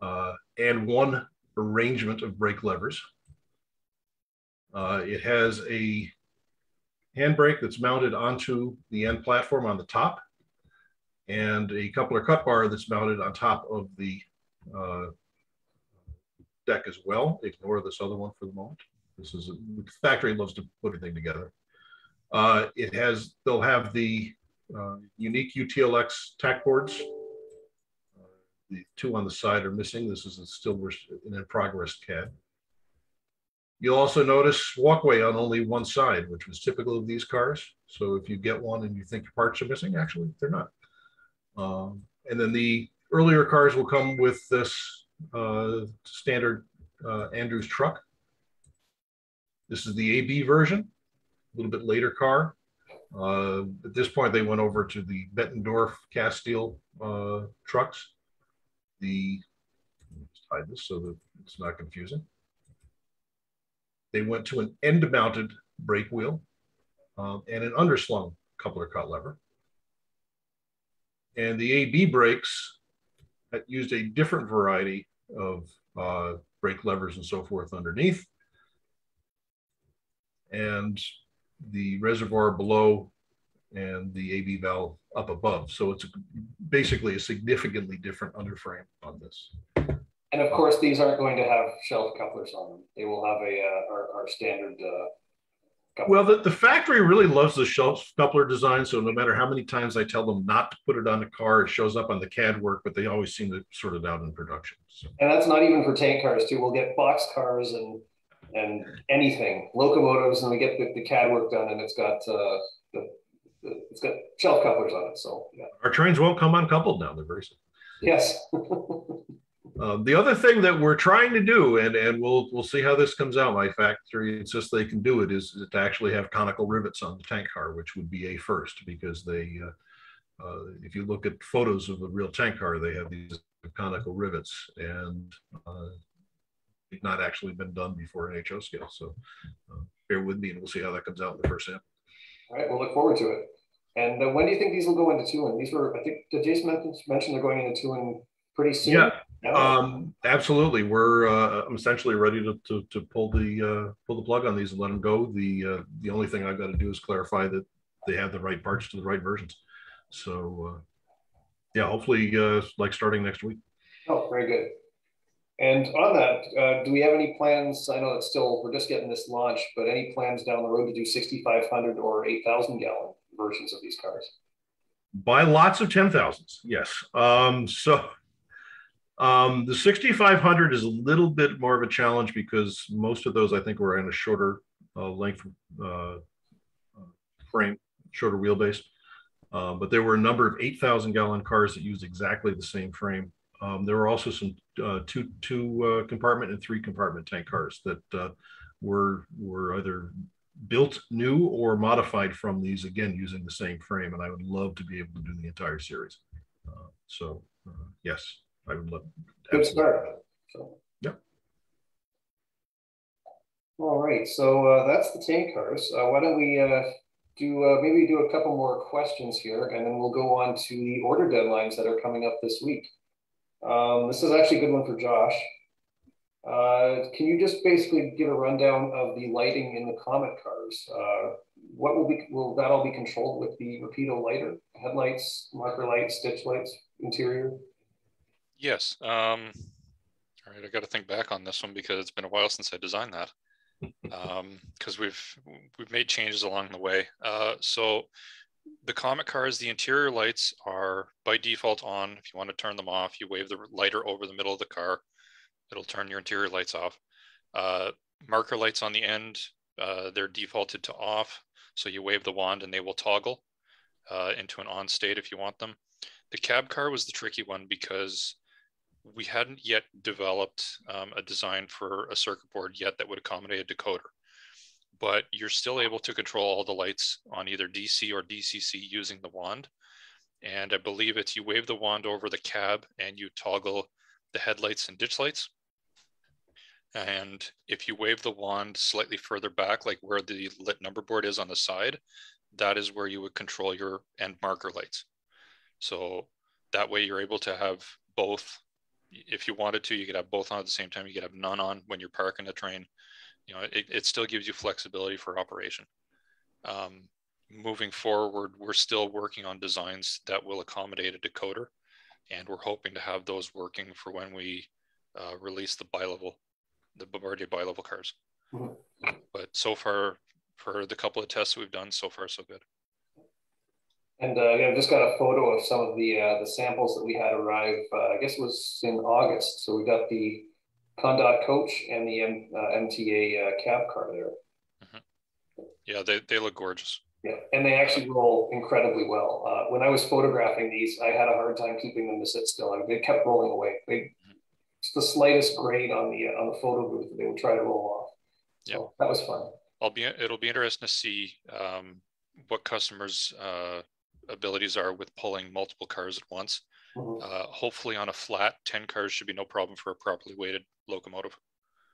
uh, and one arrangement of brake levers. It has a handbrake that's mounted onto the end platform on the top, and a coupler cut bar that's mounted on top of the uh, deck as well. Ignore this other one for the moment. This is a, the factory loves to put everything together. Uh, it has, they'll have the uh, unique UTLX tack boards. Uh, the two on the side are missing. This is still an in progress CAD. You'll also notice walkway on only one side, which was typical of these cars. So if you get one and you think your parts are missing, actually they're not. Um, and then the earlier cars will come with this uh, standard uh, Andrews truck. This is the AB version, a little bit later car. Uh, at this point, they went over to the Bettendorf cast steel uh, trucks. The hide this so that it's not confusing. They went to an end-mounted brake wheel um, and an underslung coupler cut lever. And the AB brakes that used a different variety of uh, brake levers and so forth underneath. And the reservoir below and the AB valve up above. So it's basically a significantly different underframe on this. And of course, these aren't going to have shelf couplers on them. They will have a uh, our, our standard uh, well, the, the factory really loves the shelf coupler design. So no matter how many times I tell them not to put it on the car, it shows up on the CAD work, but they always seem to sort it out in production. So. And that's not even for tank cars too. We'll get box cars and and anything, locomotives, and we get the, the CAD work done, and it's got uh, the, the, it's got shelf couplers on it. So yeah. Our trains won't come uncoupled now. They're very simple. Yes. (laughs) Um, the other thing that we're trying to do, and, and we'll we'll see how this comes out. My factory insists they can do it is to actually have conical rivets on the tank car, which would be a first because they, uh, uh, if you look at photos of a real tank car, they have these conical rivets, and uh, it's not actually been done before in HO scale. So uh, bear with me, and we'll see how that comes out in the first sample. All right, we'll look forward to it. And uh, when do you think these will go into two? And these were, I think, did Jason mention they're going into two and pretty soon? Yeah, um, absolutely. We're uh, I'm essentially ready to, to, to pull the uh, pull the plug on these and let them go. The uh, the only thing I've got to do is clarify that they have the right parts to the right versions. So uh, yeah, hopefully uh, like starting next week. Oh, very good. And on that, uh, do we have any plans? I know it's still we're just getting this launched, but any plans down the road to do 6,500 or 8,000 gallon versions of these cars? By lots of 10,000s, yes. Um, so um, the 6500 is a little bit more of a challenge because most of those I think were in a shorter uh, length uh, frame, shorter wheelbase. Uh, but there were a number of 8,000 gallon cars that used exactly the same frame. Um, there were also some uh, two two uh, compartment and three compartment tank cars that uh, were were either built new or modified from these again using the same frame. And I would love to be able to do the entire series. Uh, so yes, I would love. Good start. So. Yeah. All right, so uh, that's the tank cars. Uh, why don't we uh, do uh, maybe do a couple more questions here, and then we'll go on to the order deadlines that are coming up this week. Um, this is actually a good one for Josh. Uh, can you just basically give a rundown of the lighting in the Comet cars? Uh, what will be will that all be controlled with the Rapido lighter, headlights, marker lights, ditch lights, interior? Yes. Um, all right, I got to think back on this one because it's been a while since I designed that. Because (laughs) um, we've we've made changes along the way. Uh, so the Comet cars, the interior lights are by default on. If you want to turn them off, you wave the lighter over the middle of the car. It'll turn your interior lights off. Uh, marker lights on the end, uh, they're defaulted to off. So you wave the wand and they will toggle uh, into an on state if you want them. The cab car was the tricky one because we hadn't yet developed um, a design for a circuit board yet that would accommodate a decoder but you're still able to control all the lights on either DC or DCC using the wand. And I believe it's you wave the wand over the cab and you toggle the headlights and ditch lights. And if you wave the wand slightly further back, like where the lit number board is on the side, that is where you would control your end marker lights. So that way you're able to have both. If you wanted to, you could have both on at the same time. You could have none on when you're parking the train you know, it, it still gives you flexibility for operation. Um, moving forward, we're still working on designs that will accommodate a decoder, and we're hoping to have those working for when we uh, release the bi-level, the Bombardier bi-level cars. But so far, for the couple of tests we've done, so far so good. And uh, yeah, I've just got a photo of some of the uh, the samples that we had arrive. Uh, I guess it was in August. So we got the ConnDOT coach and the M, uh, MTA uh, cab car there. Mm-hmm. Yeah, they, they look gorgeous. Yeah, and they actually roll incredibly well. Uh, when I was photographing these, I had a hard time keeping them to sit still. I, they kept rolling away. They, mm-hmm. It's the slightest grade on the uh, on the photo booth that they would try to roll off. So yeah, that was fun. I'll be it'll be interesting to see um, what customers' uh, abilities are with pulling multiple cars at once. Mm-hmm. Uh, hopefully, on a flat, 10 cars should be no problem for a properly weighted locomotive.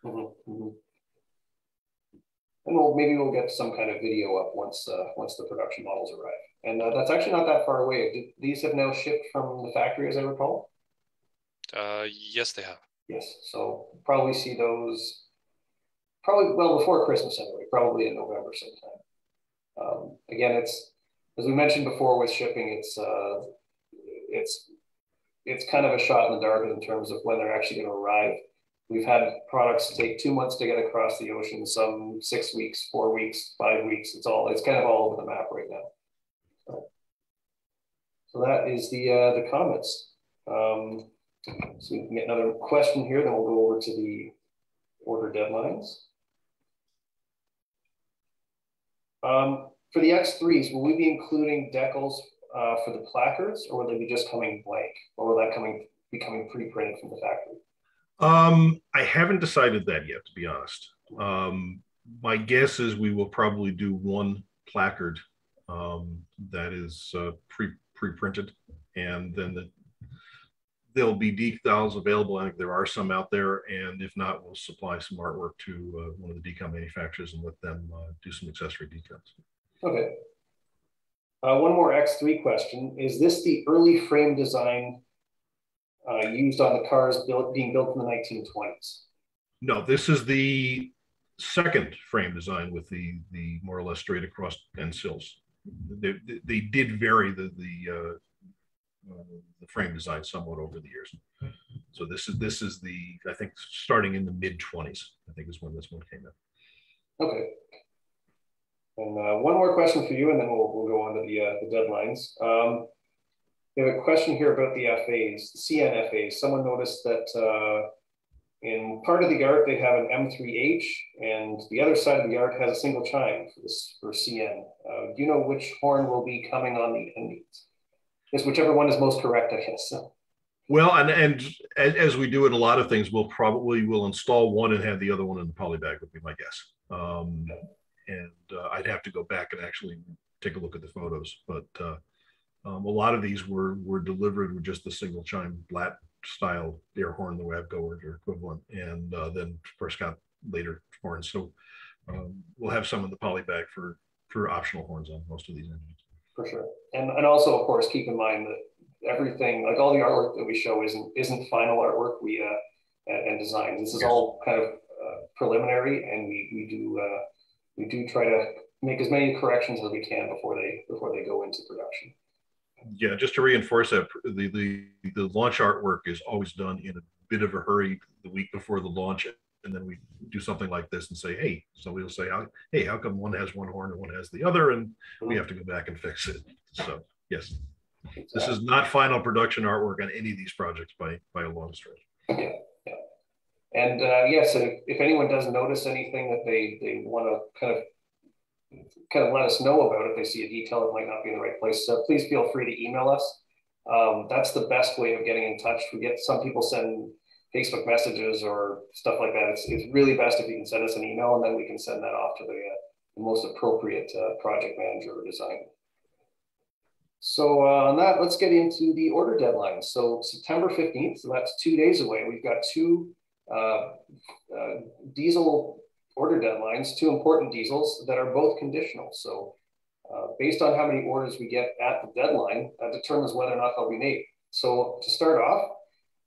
Mm-hmm. Mm-hmm. And we'll, maybe we'll get some kind of video up once uh, once the production models arrive. And uh, that's actually not that far away. Did, these have now shipped from the factory, as I recall. Uh, yes, they have. Yes, so probably see those probably well before Christmas anyway, probably in November sometime. Um, again, it's as we mentioned before with shipping, it's uh, it's it's kind of a shot in the dark in terms of when they're actually going to arrive. We've had products take two months to get across the ocean, some six weeks, four weeks, five weeks. It's all it's kind of all over the map right now. So, that is the uh, the Comets. Um, so we can get another question here, then we'll go over to the order deadlines. Um, for the X3s, will we be including decals uh, for the placards, or will they be just coming blank, or will that coming be coming pre-printed from the factory? Um, I haven't decided that yet, to be honest. Um, my guess is we will probably do one placard um, that is uh, pre pre-printed, and then the, there'll be decals available. I think there are some out there, and if not, we'll supply some artwork to uh, one of the decal manufacturers and let them uh, do some accessory decals. Okay. Uh, one more X3 question. Is this the early frame design uh, used on the cars built, being built in the 1920s? No, this is the second frame design with the, the more or less straight across end sills. They, they did vary the, the, uh, uh, the frame design somewhat over the years. So this is, this is the, I think starting in the mid 20s, I think is when this one came in. Okay. And uh, one more question for you, and then we'll, we'll go on to the, uh, the deadlines. Um, We have a question here about the FAs, the CNFAs. Someone noticed that uh, in part of the yard they have an M3H, and the other side of the yard has a single chime for this for CN. Uh, do you know which horn will be coming on the endings? It's whichever one is most correct, I guess. So. Well, and and as, we do in a lot of things, we'll probably will install one and have the other one in the polybag. Would be my guess. Um, and uh, I'd have to go back and actually take a look at the photos. But uh, um, a lot of these were were delivered with just the single chime flat style air horn, the Wabco or equivalent, and uh, then Prescott later horns. So um, we'll have some in the polybag for for optional horns on most of these engines. For sure, and and also of course keep in mind that everything, like all the artwork that we show, isn't isn't final artwork. We uh, and, and designs. This is yes. all kind of uh, preliminary, and we we do uh, we do try to make as many corrections as we can before they before they go into production. Yeah, just to reinforce that, the the the launch artwork is always done in a bit of a hurry the week before the launch, and then we do something like this and say, hey, so we'll say, hey, how come one has one horn and one has the other, and we have to go back and fix it. So yes. This is not final production artwork on any of these projects by by a long stretch. Yeah, yeah. And uh, yes, if, if anyone does notice anything that they they want to kind of kind of let us know about if they see a detail that might not be in the right place, so please feel free to email us. Um, that's the best way of getting in touch. We get some people send Facebook messages or stuff like that. It's, it's really best if you can send us an email and then we can send that off to the, uh, the most appropriate uh, project manager or designer. So uh, on that, let's get into the order deadline. So September 15th, so that's two days away. We've got two diesel order deadlines, two important diesels that are both conditional. So uh, based on how many orders we get at the deadline, that determines whether or not they'll be made. So to start off,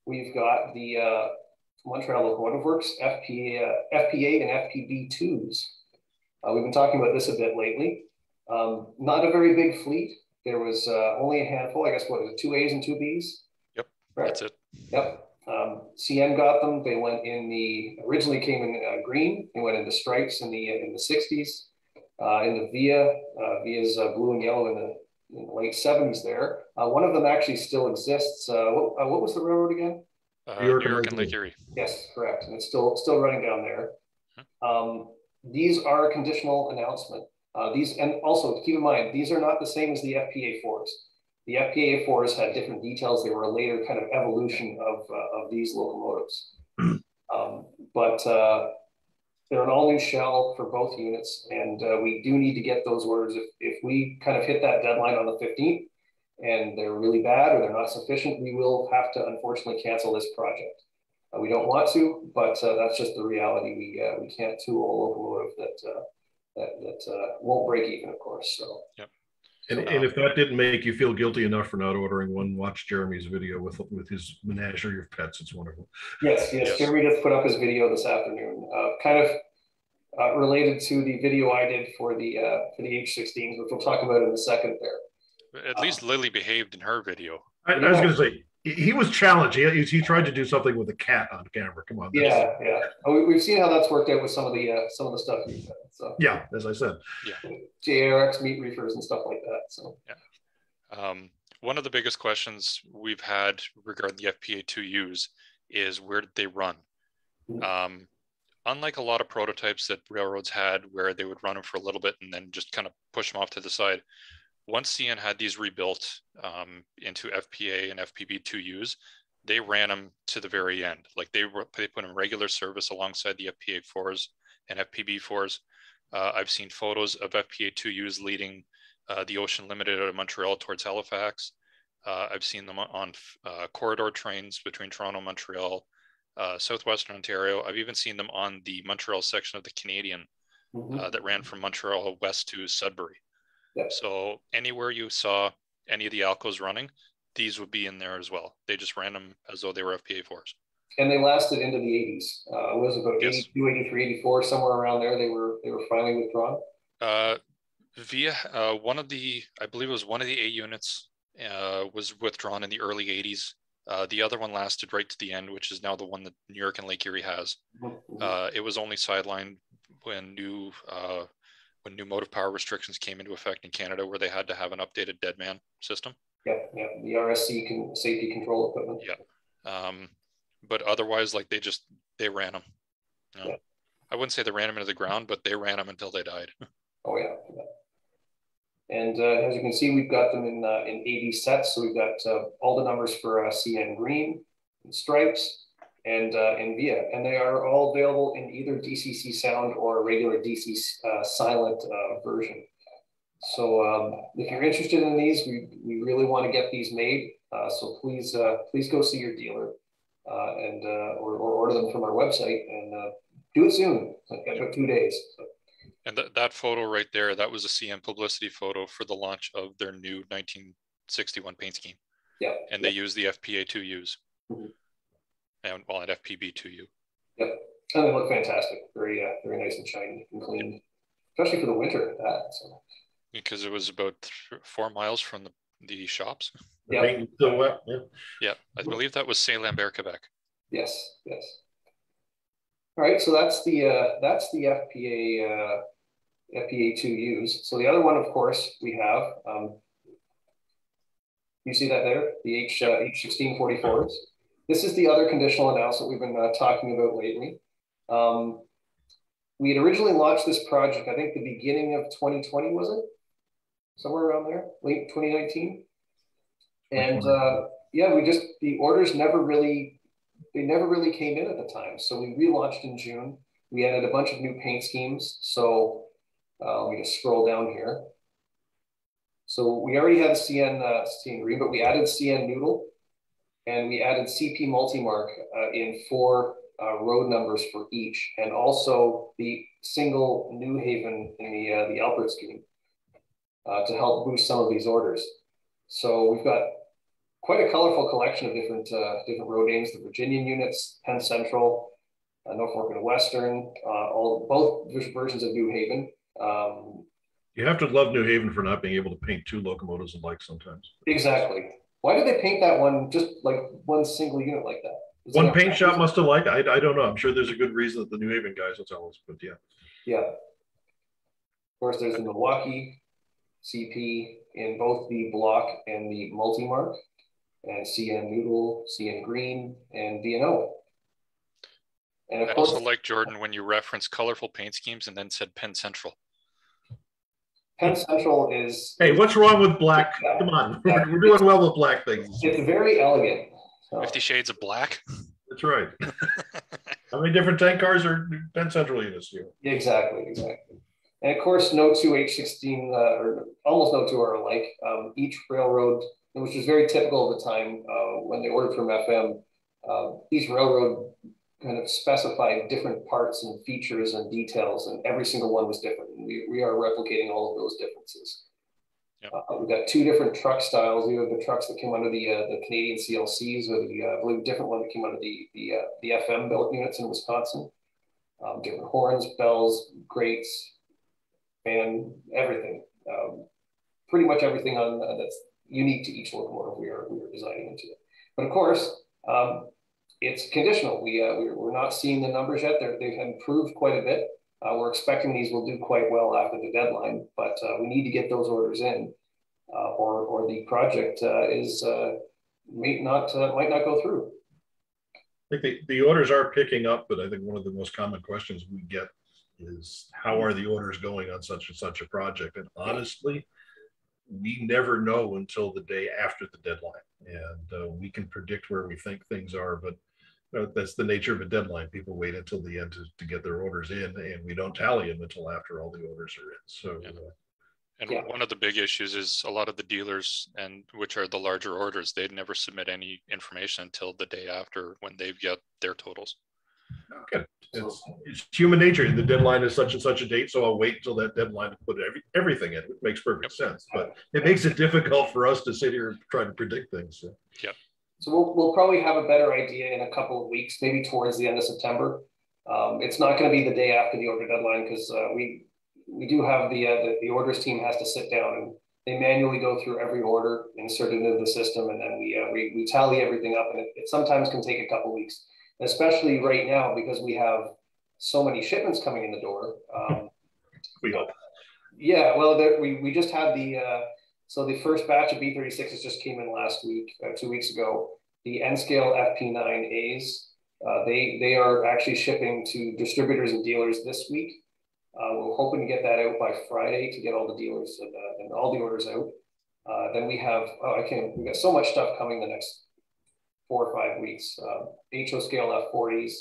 we've got the uh, Montreal Locomotive Works FPA, FPA and FPB2s. Uh, we've been talking about this a bit lately. Um, not a very big fleet, there was uh, only a handful, I guess, what was it, two A's and two B's? Yep, right. that's it. Yep. Um, CN got them. They went in the, originally came in uh, green. They went into stripes in the in the 60s. Uh, in the Via, uh, Via's uh, blue and yellow in the, in the late 70s there. Uh, one of them actually still exists. Uh, what, uh, what was the railroad again? Uh, New York, New York and Lake Erie. Yes, correct. And it's still still running down there. Um, these are a conditional announcement. Uh, these, and also keep in mind, these are not the same as the FPA4s. The FPA4s had different details. They were a later kind of evolution of, uh, of these locomotives. um, but uh, they're an all new shell for both units. And uh, we do need to get those orders. If, if we kind of hit that deadline on the 15th and they're really bad or they're not sufficient, we will have to unfortunately cancel this project. Uh, we don't want to, but uh, that's just the reality. We, we can't tool a locomotive that that, that uh, won't break even, of course. So. Yep. And, and if that didn't make you feel guilty enough for not ordering one, watch Jeremy's video with with his menagerie of pets. It's wonderful. Yes, yes. yes. Jeremy just put up his video this afternoon, uh, kind of uh, related to the video I did for the uh, for the H16s, which we'll talk about in a second. There. At least Lily behaved in her video. I, I was going to say he was challenged. He, he tried to do something with a cat on camera. Come on. Yeah, yeah. We, have seen how that's worked out with some of the uh, some of the stuff you've. So yeah, as I said, yeah, JRX meat reefers and stuff like that. So yeah. Um, one of the biggest questions we've had regarding the FPA2Us is where did they run? Mm-hmm. Um, unlike a lot of prototypes that railroads had, where they would run them for a little bit and then just kind of push them off to the side, once CN had these rebuilt um, into FPA and FPB2Us, they ran them to the very end. Like they were, they put in regular service alongside the FPA4s and FPB4s. Uh, I've seen photos of FPA2Us leading uh, the Ocean Limited out of Montreal towards Halifax. Uh, I've seen them on uh, corridor trains between Toronto, Montreal, uh, Southwestern Ontario. I've even seen them on the Montreal section of the Canadian mm-hmm. Uh, that ran from Montreal west to Sudbury. So anywhere you saw any of the Alcos running, these would be in there as well. They just ran them as though they were FPA4s. And they lasted into the 80s. Uh, was about yes. 82, 83, 84, somewhere around there. They were they were finally withdrawn. Uh, via uh, one of the, I believe it was one of the A units uh, was withdrawn in the early 80s. Uh, the other one lasted right to the end, which is now the one that New York and Lake Erie has. Mm-hmm. Uh, it was only sidelined when new uh, when new motive power restrictions came into effect in Canada, where they had to have an updated dead man system. Yeah, yeah, the RSC can safety control equipment. Yeah, um, but otherwise, like they just they ran them. You know? yeah. I wouldn't say they ran them into the ground, but they ran them until they died. (laughs) Oh yeah. yeah. And uh, as you can see, we've got them in uh, in 80 sets. So we've got uh, all the numbers for uh, CN green, and stripes, and uh, and VIA, and they are all available in either DCC sound or a regular DC uh, silent version. So um, if you're interested in these, we, we really want to get these made. Uh, so please uh, please go see your dealer uh, and uh, or, or, order them from our website and uh, do it soon. Like about two days. So. And th- that photo right there, that was a CN publicity photo for the launch of their new 1961 paint scheme. Yeah. And they use the FPA2Us. mm-hmm. And well, at FPB2U. Yep. And they look fantastic. Very, uh, very nice and shiny and clean, especially for the winter. That so because it was about th- four miles from the, the shops. Yeah. So wet. Yeah. Yeah, I believe that was Saint Lambert, Quebec. Yes. Yes. All right. So that's the uh, that's the FPA uh, FPA two U's. So the other one, of course, we have. Um, you see that there, the H uh, H sixteen forty fours. This is the other conditional announcement we've been uh, talking about lately. Um, we had originally launched this project, I think the beginning of 2020, was it? somewhere around there, late 2019. And uh, yeah, we just, the orders never really, they never really came in at the time. So we relaunched in June. We added a bunch of new paint schemes. So uh, me just scroll down here. So we already had CN, uh, CN Green, but we added CN Noodle and we added CP Multimark uh, in four uh, road numbers for each, and also the single New Haven in the, uh, the Alpert scheme uh, to help boost some of these orders. So we've got quite a colorful collection of different uh, different road names: the Virginian units, Penn Central, uh, Norfolk and Western, uh, all both versions of New Haven. Um, you have to love New Haven for not being able to paint two locomotives alike sometimes. Exactly. Why did they paint that one just like one single unit like that? Is one paint shop must have liked. I, I don't know. I'm sure there's a good reason that the New Haven guys will tell us, but yeah. Yeah. Of course, there's the Milwaukee, CP in both the block and the multi-mark, and CN Noodle, CN Green, and B&O. And of I course, also like Jordan when you reference colorful paint schemes and then said Penn Central. Penn Central is. Hey, what's wrong with black? Come on, yeah. (laughs) we're doing well with black things. It's very elegant. So. Fifty Shades of Black. That's right. (laughs) How many different tank cars are Penn Central units here? Exactly, exactly. And of course, no two H16 uh, or almost no two are alike. Um, each railroad, which is very typical of the time uh, when they ordered from FM, uh, each railroad kind of specified different parts and features and details, and every single one was different. And we, we are replicating all of those differences. Yep. Uh, we've got two different truck styles. You have the trucks that came under the uh, the Canadian CLCs, or the uh, I believe different one that came under the the uh, the FM built units in Wisconsin. Um, different horns, bells, grates, and everything. Um, pretty much everything on uh, that's unique to each locomotive we are we are designing into it. But of course, um, it's conditional. We uh, we're, not seeing the numbers yet. They're, they've improved quite a bit. Uh, we're expecting these will do quite well after the deadline, but uh, we need to get those orders in, uh, or or the project uh, is may not might not go through. I think the, the orders are picking up, but I think one of the most common questions we get is how are the orders going on such and such a project? And honestly, we never know until the day after the deadline. And uh, we can predict where we think things are, but uh, that's the nature of a deadline. People wait until the end to, to, get their orders in, and we don't tally them until after all the orders are in. So, yeah. uh, and yeah. one of the big issues is a lot of the dealers, and which are the larger orders, they'd never submit any information until the day after when they've got their totals. Okay. It's, it's human nature. The deadline is such and such a date, so I'll wait until that deadline to put every, everything in. It makes perfect sense, but it makes it difficult for us to sit here and try to predict things. So. Yeah. So we'll, we'll probably have a better idea in a couple of weeks, maybe towards the end of September. Um, it's not going to be the day after the order deadline because uh, we we do have the, uh, the, the orders team has to sit down and they manually go through every order, insert it into the system, and then we uh, we, we tally everything up, and it, it sometimes can take a couple weeks especially right now because we have so many shipments coming in the door. Um, (laughs) we hope. Yeah, well, there, we, we just had the uh, So the first batch of B36s just came in last week, uh, two weeks ago. The N scale FP9As, uh, they they are actually shipping to distributors and dealers this week. Uh, we're hoping to get that out by Friday to get all the dealers and, uh, and all the orders out. Uh, then we have, oh, I can't, we've got so much stuff coming the next four or five weeks. Uh, HO scale F40s,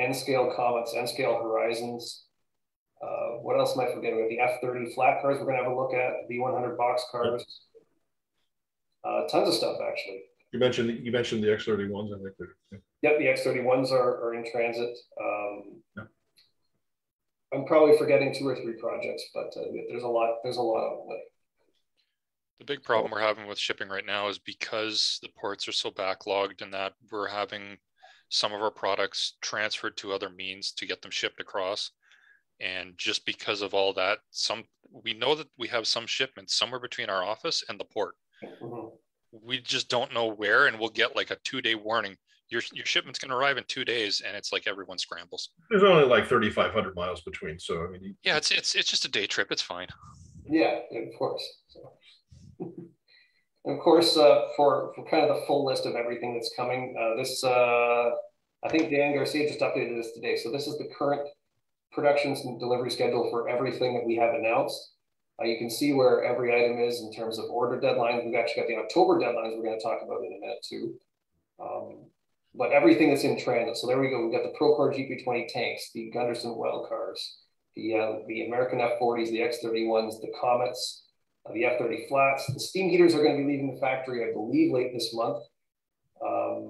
N scale Comets, N scale Horizons. Uh, what else am I forgetting? With? The F30 flat cars we're going to have a look at, the 100 box cars. Uh, tons of stuff, actually. You mentioned you mentioned the X31s. I think they're. Yep, the X31s are, are in transit. Um, yeah. I'm probably forgetting two or three projects, but uh, there's a lot. There's a lot of them. The big problem we're having with shipping right now is because the ports are so backlogged and that we're having some of our products transferred to other means to get them shipped across. And just because of all that, some we know that we have some shipments somewhere between our office and the port. Mm-hmm. We just don't know where, and we'll get like a two-day warning. Your your shipment's going to arrive in two days, and it's like everyone scrambles. There's only like 3,500 miles between, so I mean. Yeah, it's it's it's just a day trip. It's fine. Yeah, of course. So. (laughs) Of course, uh, for, for kind of the full list of everything that's coming, uh, this, uh, I think Dan Garcia just updated this today. So this is the current productions and delivery schedule for everything that we have announced. Uh, you can see where every item is in terms of order deadlines. We've actually got the October deadlines we're going to talk about in a minute too. Um, but everything that's in transit. So there we go. We've got the Procor GP20 tanks, the Gunderson Well cars, the, uh, the American F40s, the X31s, the Comets, uh, the F30 flats. The steam heaters are going to be leaving the factory, I believe, late this month. Um,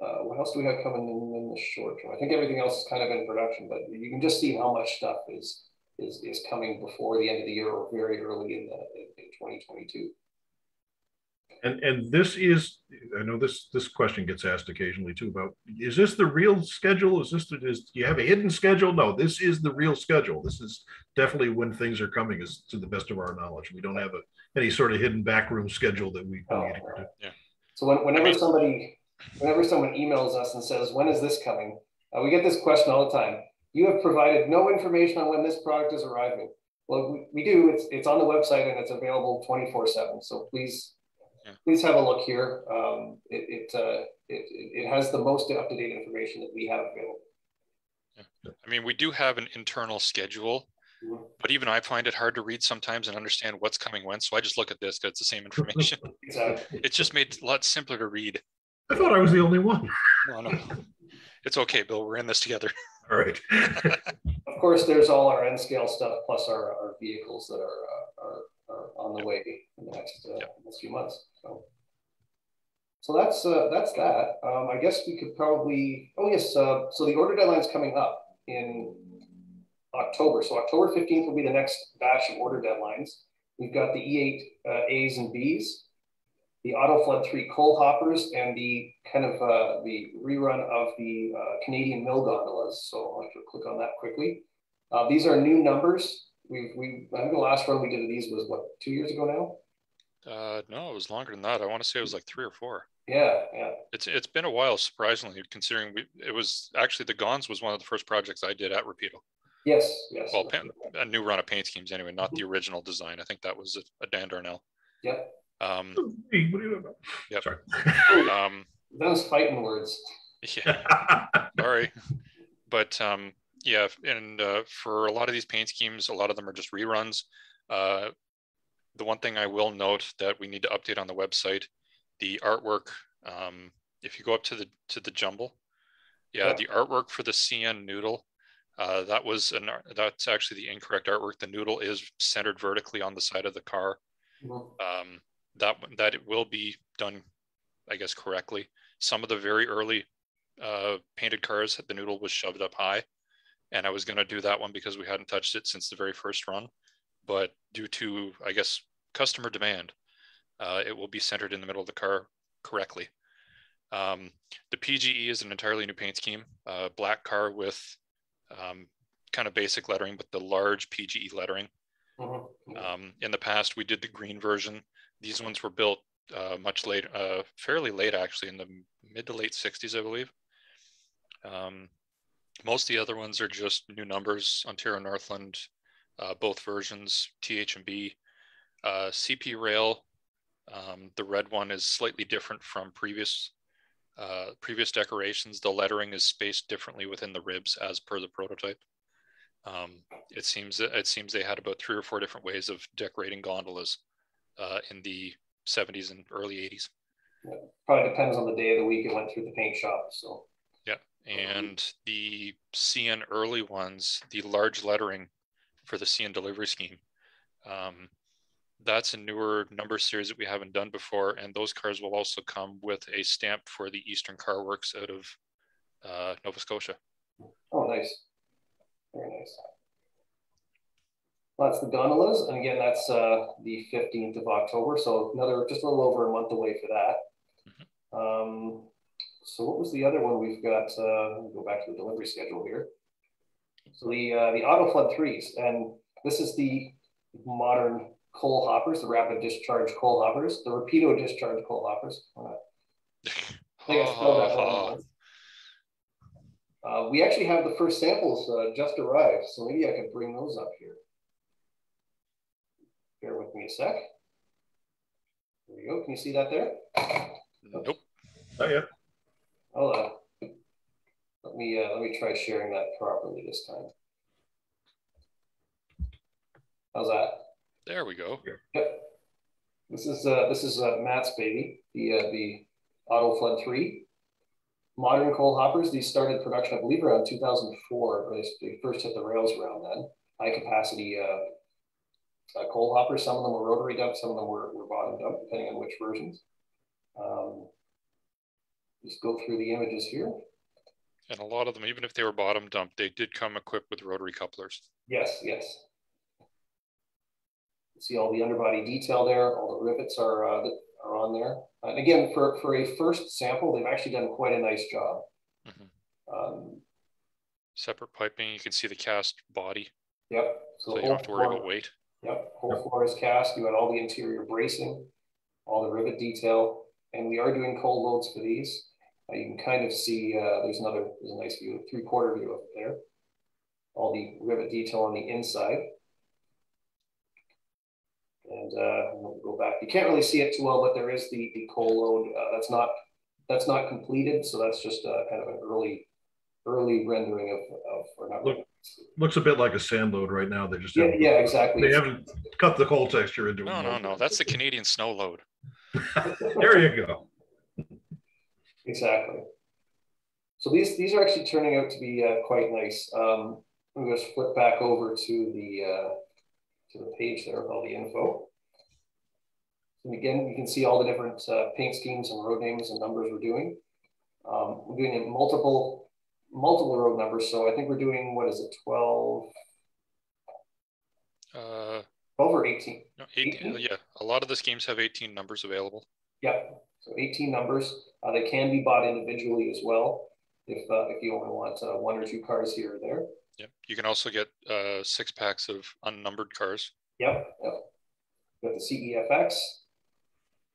uh, what else do we have coming in, in, the short term? I think everything else is kind of in production, but you can just see how much stuff is is, is coming before the end of the year or very early in, the, in, in 2022. And and this is, I know this this question gets asked occasionally too about is this the real schedule? Is this the, is do you have a hidden schedule? No, this is the real schedule. This is definitely when things are coming, is to the best of our knowledge. We don't have a, any sort of hidden backroom schedule that we. Oh, yeah. So when, whenever somebody, whenever someone emails us and says, "When is this coming?" Uh, we get this question all the time. You have provided no information on when this product is arriving. Well, we, we do. It's it's on the website and it's available twenty four seven. So please yeah. please have a look here. Um, it, it, uh, it, it has the most up-to-date information that we have available. Yeah. I mean, we do have an internal schedule, mm-hmm. but even I find it hard to read sometimes and understand what's coming when. So I just look at this because it's the same information. (laughs) exactly. It's just made a lot simpler to read. I thought I was the only one. No, no. It's okay, Bill. We're in this together. All right. of course, there's all our N scale stuff plus our, our vehicles that are, uh, are are on the way in the next, uh, yep. next few months. So, so that's uh, that's that. Um, I guess we could probably. Oh yes. Uh, so the order deadline is coming up in October. So October fifteenth will be the next batch of order deadlines. We've got the E8 uh, A's and B's, the Auto Flood 3 coal hoppers, and the kind of uh, the rerun of the uh, Canadian mill gondolas. So I'll have to click on that quickly. Uh, these are new numbers we we I think the last run we did of these was what two years ago now. Uh, no, it was longer than that. I want to say it was like three or four. Yeah, yeah. It's it's been a while, surprisingly, considering we it was actually the Gons was one of the first projects I did at Rapido. Yes, yes. Well, a new run of paint schemes anyway, not the original design. I think that was a, a Dan Darnell. Yep. Um, hey, what are you about? Yep. Sorry. um, (laughs) those fighting words. Yeah. (laughs) Sorry, but um, yeah, and uh, for a lot of these paint schemes, a lot of them are just reruns. Uh, the one thing I will note that we need to update on the website, the artwork. Um, if you go up to the to the jumble, yeah, yeah. the artwork for the CN noodle, uh, that was an that's actually the incorrect artwork. The noodle is centered vertically on the side of the car. Mm-hmm. Um, that that it will be done, I guess, correctly. Some of the very early uh, painted cars, the noodle was shoved up high and I was going to do that one because we hadn't touched it since the very first run. But due to, I guess, customer demand, uh, it will be centered in the middle of the car correctly. Um, the PGE is an entirely new paint scheme, uh, black car with um, kind of basic lettering, but the large PGE lettering. Mm-hmm. Um, in the past, we did the green version. These ones were built uh, much later, uh, fairly late actually, in the mid to late 60s, I believe. Um, most of the other ones are just new numbers, Ontario Northland, uh, both versions, TH and B. Uh, CP rail, um, the red one is slightly different from previous uh, previous decorations. The lettering is spaced differently within the ribs as per the prototype. Um, it seems it seems they had about three or four different ways of decorating gondolas uh, in the 70s and early 80s. Yeah. Probably depends on the day of the week it went through the paint shop. So yeah, and the CN early ones, the large lettering for the CN delivery scheme. Um, that's a newer number series that we haven't done before, and those cars will also come with a stamp for the Eastern Car Works out of uh, Nova Scotia. Oh, nice. Very nice. That's the gondolas, and again, that's uh, the 15th of October, so another just a little over a month away for that. Mm -hmm. um, so what was the other one we've got? Uh, go back to the delivery schedule here. So the uh, the auto flood threes, and this is the modern coal hoppers, the rapid discharge coal hoppers, the rapido discharge coal hoppers. I think I spelled that wrong. (laughs) Uh, we actually have the first samples uh, just arrived, so maybe I could bring those up here. Bear with me a sec. There we go. Can you see that there? Nope. Not yet. Hold on. Let me uh, let me try sharing that properly this time. How's that? There we go. Yep. This is uh, this is uh, Matt's baby, the uh, the Auto Flood three. Modern coal hoppers. These started production, I believe, around 2004. They first hit the rails around then. High capacity uh, coal hoppers. Some of them were rotary dump, some of them were, were bottom dump, depending on which versions. Um, just go through the images here. And a lot of them, even if they were bottom dump, they did come equipped with rotary couplers. Yes, yes. See all the underbody detail there. All the rivets are uh, are on there. And again, for for a first sample, they've actually done quite a nice job. Mm -hmm. um, Separate piping. You can see the cast body. Yep. So, so you don't have to worry about weight. Yep, whole yep. floor is cast. You got all the interior bracing, all the rivet detail, and we are doing cold loads for these. Uh, you can kind of see uh, there's another there's a nice view, three quarter view up there. All the rivet detail on the inside. And uh, we'll go back. You can't really see it too well, but there is the the coal load. Uh, that's not that's not completed, so that's just uh, kind of an early early rendering of, of or not Look, looks a bit like a sand load right now. They just yeah, yeah, exactly. They haven't cut the coal texture into it. No, no, no. That's the Canadian snow load. (laughs) there you go. Exactly. So these these are actually turning out to be uh, quite nice. Um, I'm going to flip back over to the uh, to the page there with all the info. And again, you can see all the different uh, paint schemes and road names and numbers we're doing. Um, we're doing it multiple multiple road numbers. So I think we're doing, what is it, 12? Uh, 12 or 18? No, 18, 18? Yeah, a lot of the schemes have 18 numbers available. Yep, so 18 numbers. Uh, they can be bought individually as well if, uh, if you only want uh, one or two cars here or there. Yep. You can also get uh, six packs of unnumbered cars. Yep. yep. Got the CEFX,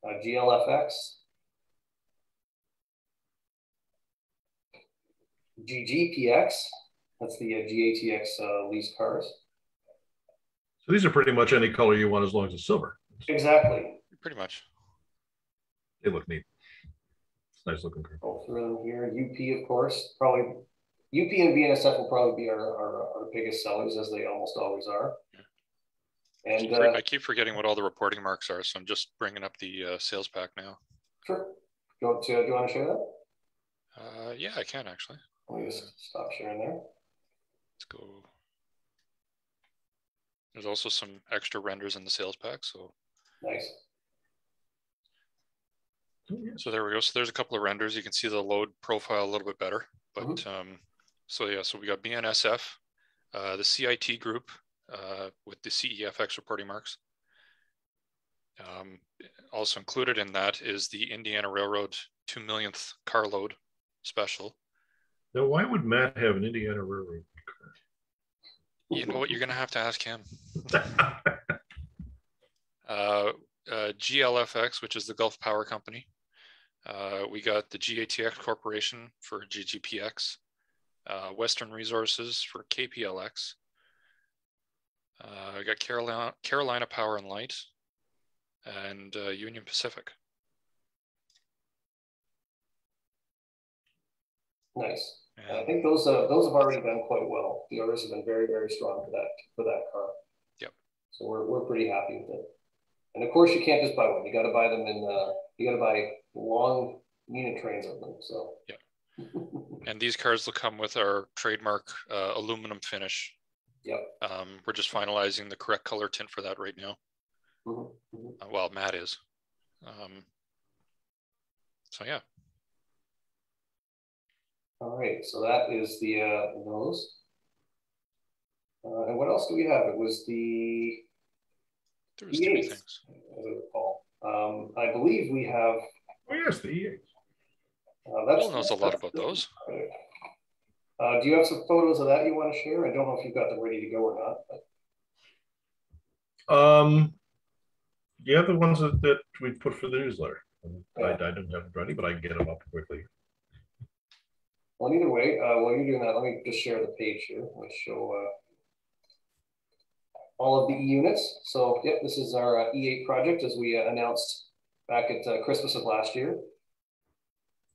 uh, GLFX, GGPX. That's the uh, GATX uh, lease cars. So these are pretty much any color you want as long as it's silver. Exactly. Pretty much. They look neat. It's nice looking car. Go through them here. UP, of course, probably UP and BNSF will probably be our, our, our biggest sellers as they almost always are. And I keep, uh, I keep, forgetting what all the reporting marks are, so I'm just bringing up the uh, sales pack now. Sure. Do you, want to, do you want to share that? Uh, yeah, I can actually. Let me just stop sharing there. Let's go. There's also some extra renders in the sales pack. So nice. So there we go. So there's a couple of renders. You can see the load profile a little bit better. But mm -hmm. um, so yeah, so we got BNSF, uh, the CIT group uh, with the CEFX reporting marks. Um, also included in that is the Indiana Railroad two millionth carload special. Now, why would Matt have an Indiana Railroad car? You know what? You're going to have to ask him. (laughs) uh, uh, GLFX, which is the Gulf Power Company. Uh, we got the GATX Corporation for GGPX, uh, Western Resources for KPLX. Uh, we got Carolina, Carolina Power and Light, and uh, Union Pacific. Nice. I think those uh, those have already done quite well. The orders have been very very strong for that for that car. Yep. So we're we're pretty happy with it. And of course, you can't just buy one. You got to buy them in. Uh, you got to buy long unit trains of them. So. Yeah. (laughs) and these cars will come with our trademark uh, aluminum finish. Yep. Um, we're just finalizing the correct color tint for that right now. Mm-hmm. Mm-hmm. Uh, well, Matt is. Um, so yeah. All right, so that is the uh, those. Uh, and what else do we have? It was the. There was three things. As I recall, um, I believe we have. Oh yes, the E8. Uh, that's, Bill knows a lot about those. Uh, do you have some photos of that you want to share? I don't know if you've got them ready to go or not. But... Um, yeah, the ones that, that we put for the newsletter. Yeah. I, I don't have them ready, but I can get them up quickly. Well, either way, uh, while you're doing that, let me just share the page here. Let's show uh, all of the E units. So, yep, this is our uh, E8 project as we uh, announced back at uh, Christmas of last year.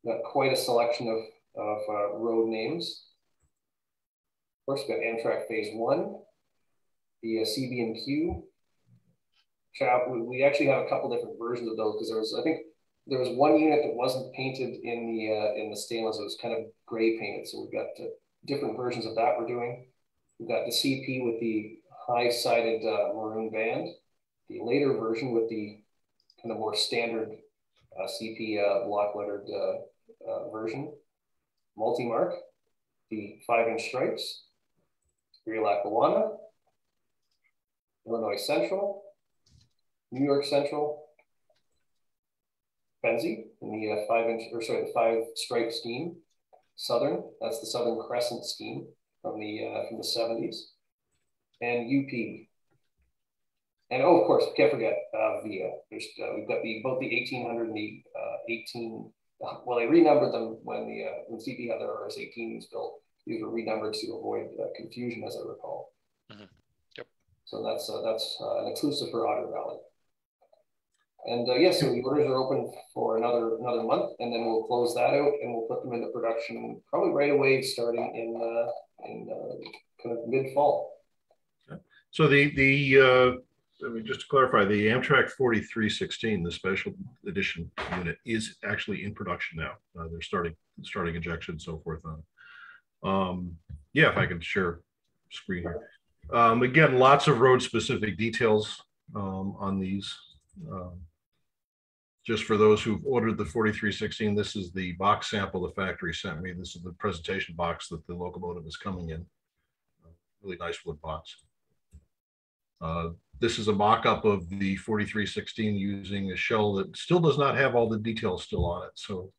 Got quite a selection of, of uh, road names. Of course, we got Amtrak Phase 1, the CB&Q. We actually have a couple different versions of those because there was, I think, there was one unit that wasn't painted in the uh, in the stainless. It was kind of gray painted. So we've got uh, different versions of that we're doing. We've got the CP with the high-sided uh, maroon band, the later version with the kind of more standard uh, CP uh, block lettered uh, version, multi-mark, the five-inch stripes, Erie Lackawanna, Illinois Central, New York Central, Pennsy in the uh, five inch or sorry the five stripe scheme. Southern, that's the Southern Crescent scheme from the uh, from the 70s, and UP. And oh, of course, can't forget uh, VIA. There's uh, we've got the both the 1800 and the uh, 18. (laughs) Well, they renumbered them when the uh, when CP had their RS-18s built. These were renumbered to avoid uh, confusion, as I recall. Mm-hmm. Yep. So that's uh, that's uh, an exclusive for Otter Valley. And uh, yes, so the orders are open for another another month, and then we'll close that out and we'll put them into production probably right away, starting in uh, in uh, kind of mid fall. So the the uh, I mean, just to clarify, the Amtrak 4316, the special edition unit, is actually in production now. Uh, they're starting starting injection and so forth on. Um, yeah, if I can share screen here. Um, again, lots of road specific details um, on these. Um, just for those who've ordered the 4316, this is the box sample the factory sent me. This is the presentation box that the locomotive is coming in. Really nice wood box. Uh, this is a mock-up of the 4316 using a shell that still does not have all the details still on it. So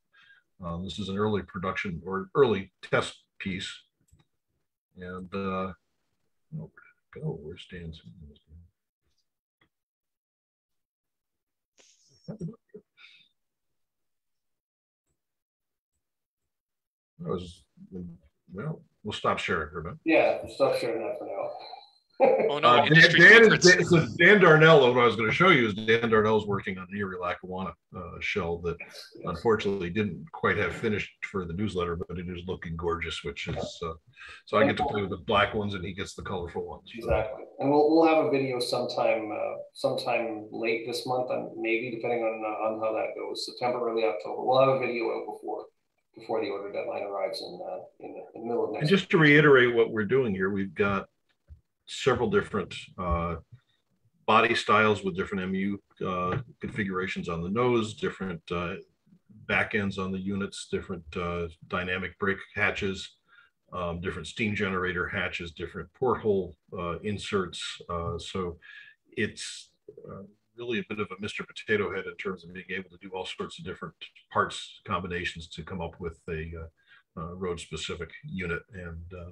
um, this is an early production or early test piece. And uh, where did it go? Where's Dan's? I was, well, we'll stop sharing for a minute. Yeah, stop sharing that for now. oh no, uh, Dan, Dan, is, Dan, so Dan Darnell, what I was going to show you is Dan Darnell is working on an Erie Lackawanna uh, shell that unfortunately didn't quite have finished for the newsletter, but it is looking gorgeous, which is, uh, so I get to play with the black ones and he gets the colorful ones. Exactly. And we'll, we'll have a video sometime, uh, sometime late this month, and maybe depending on, uh, on how that goes, September, early October, we'll have a video out before before the order deadline arrives in, uh, in, the, in, the, middle of next. And just to reiterate what we're doing here, we've got several different uh, body styles with different MU uh, configurations on the nose, different uh, back ends on the units, different uh, dynamic brake hatches, um, different steam generator hatches, different porthole uh, inserts. so it's really a bit of a Mr. Potato Head in terms of being able to do all sorts of different parts combinations to come up with a uh, uh, road specific unit. And uh,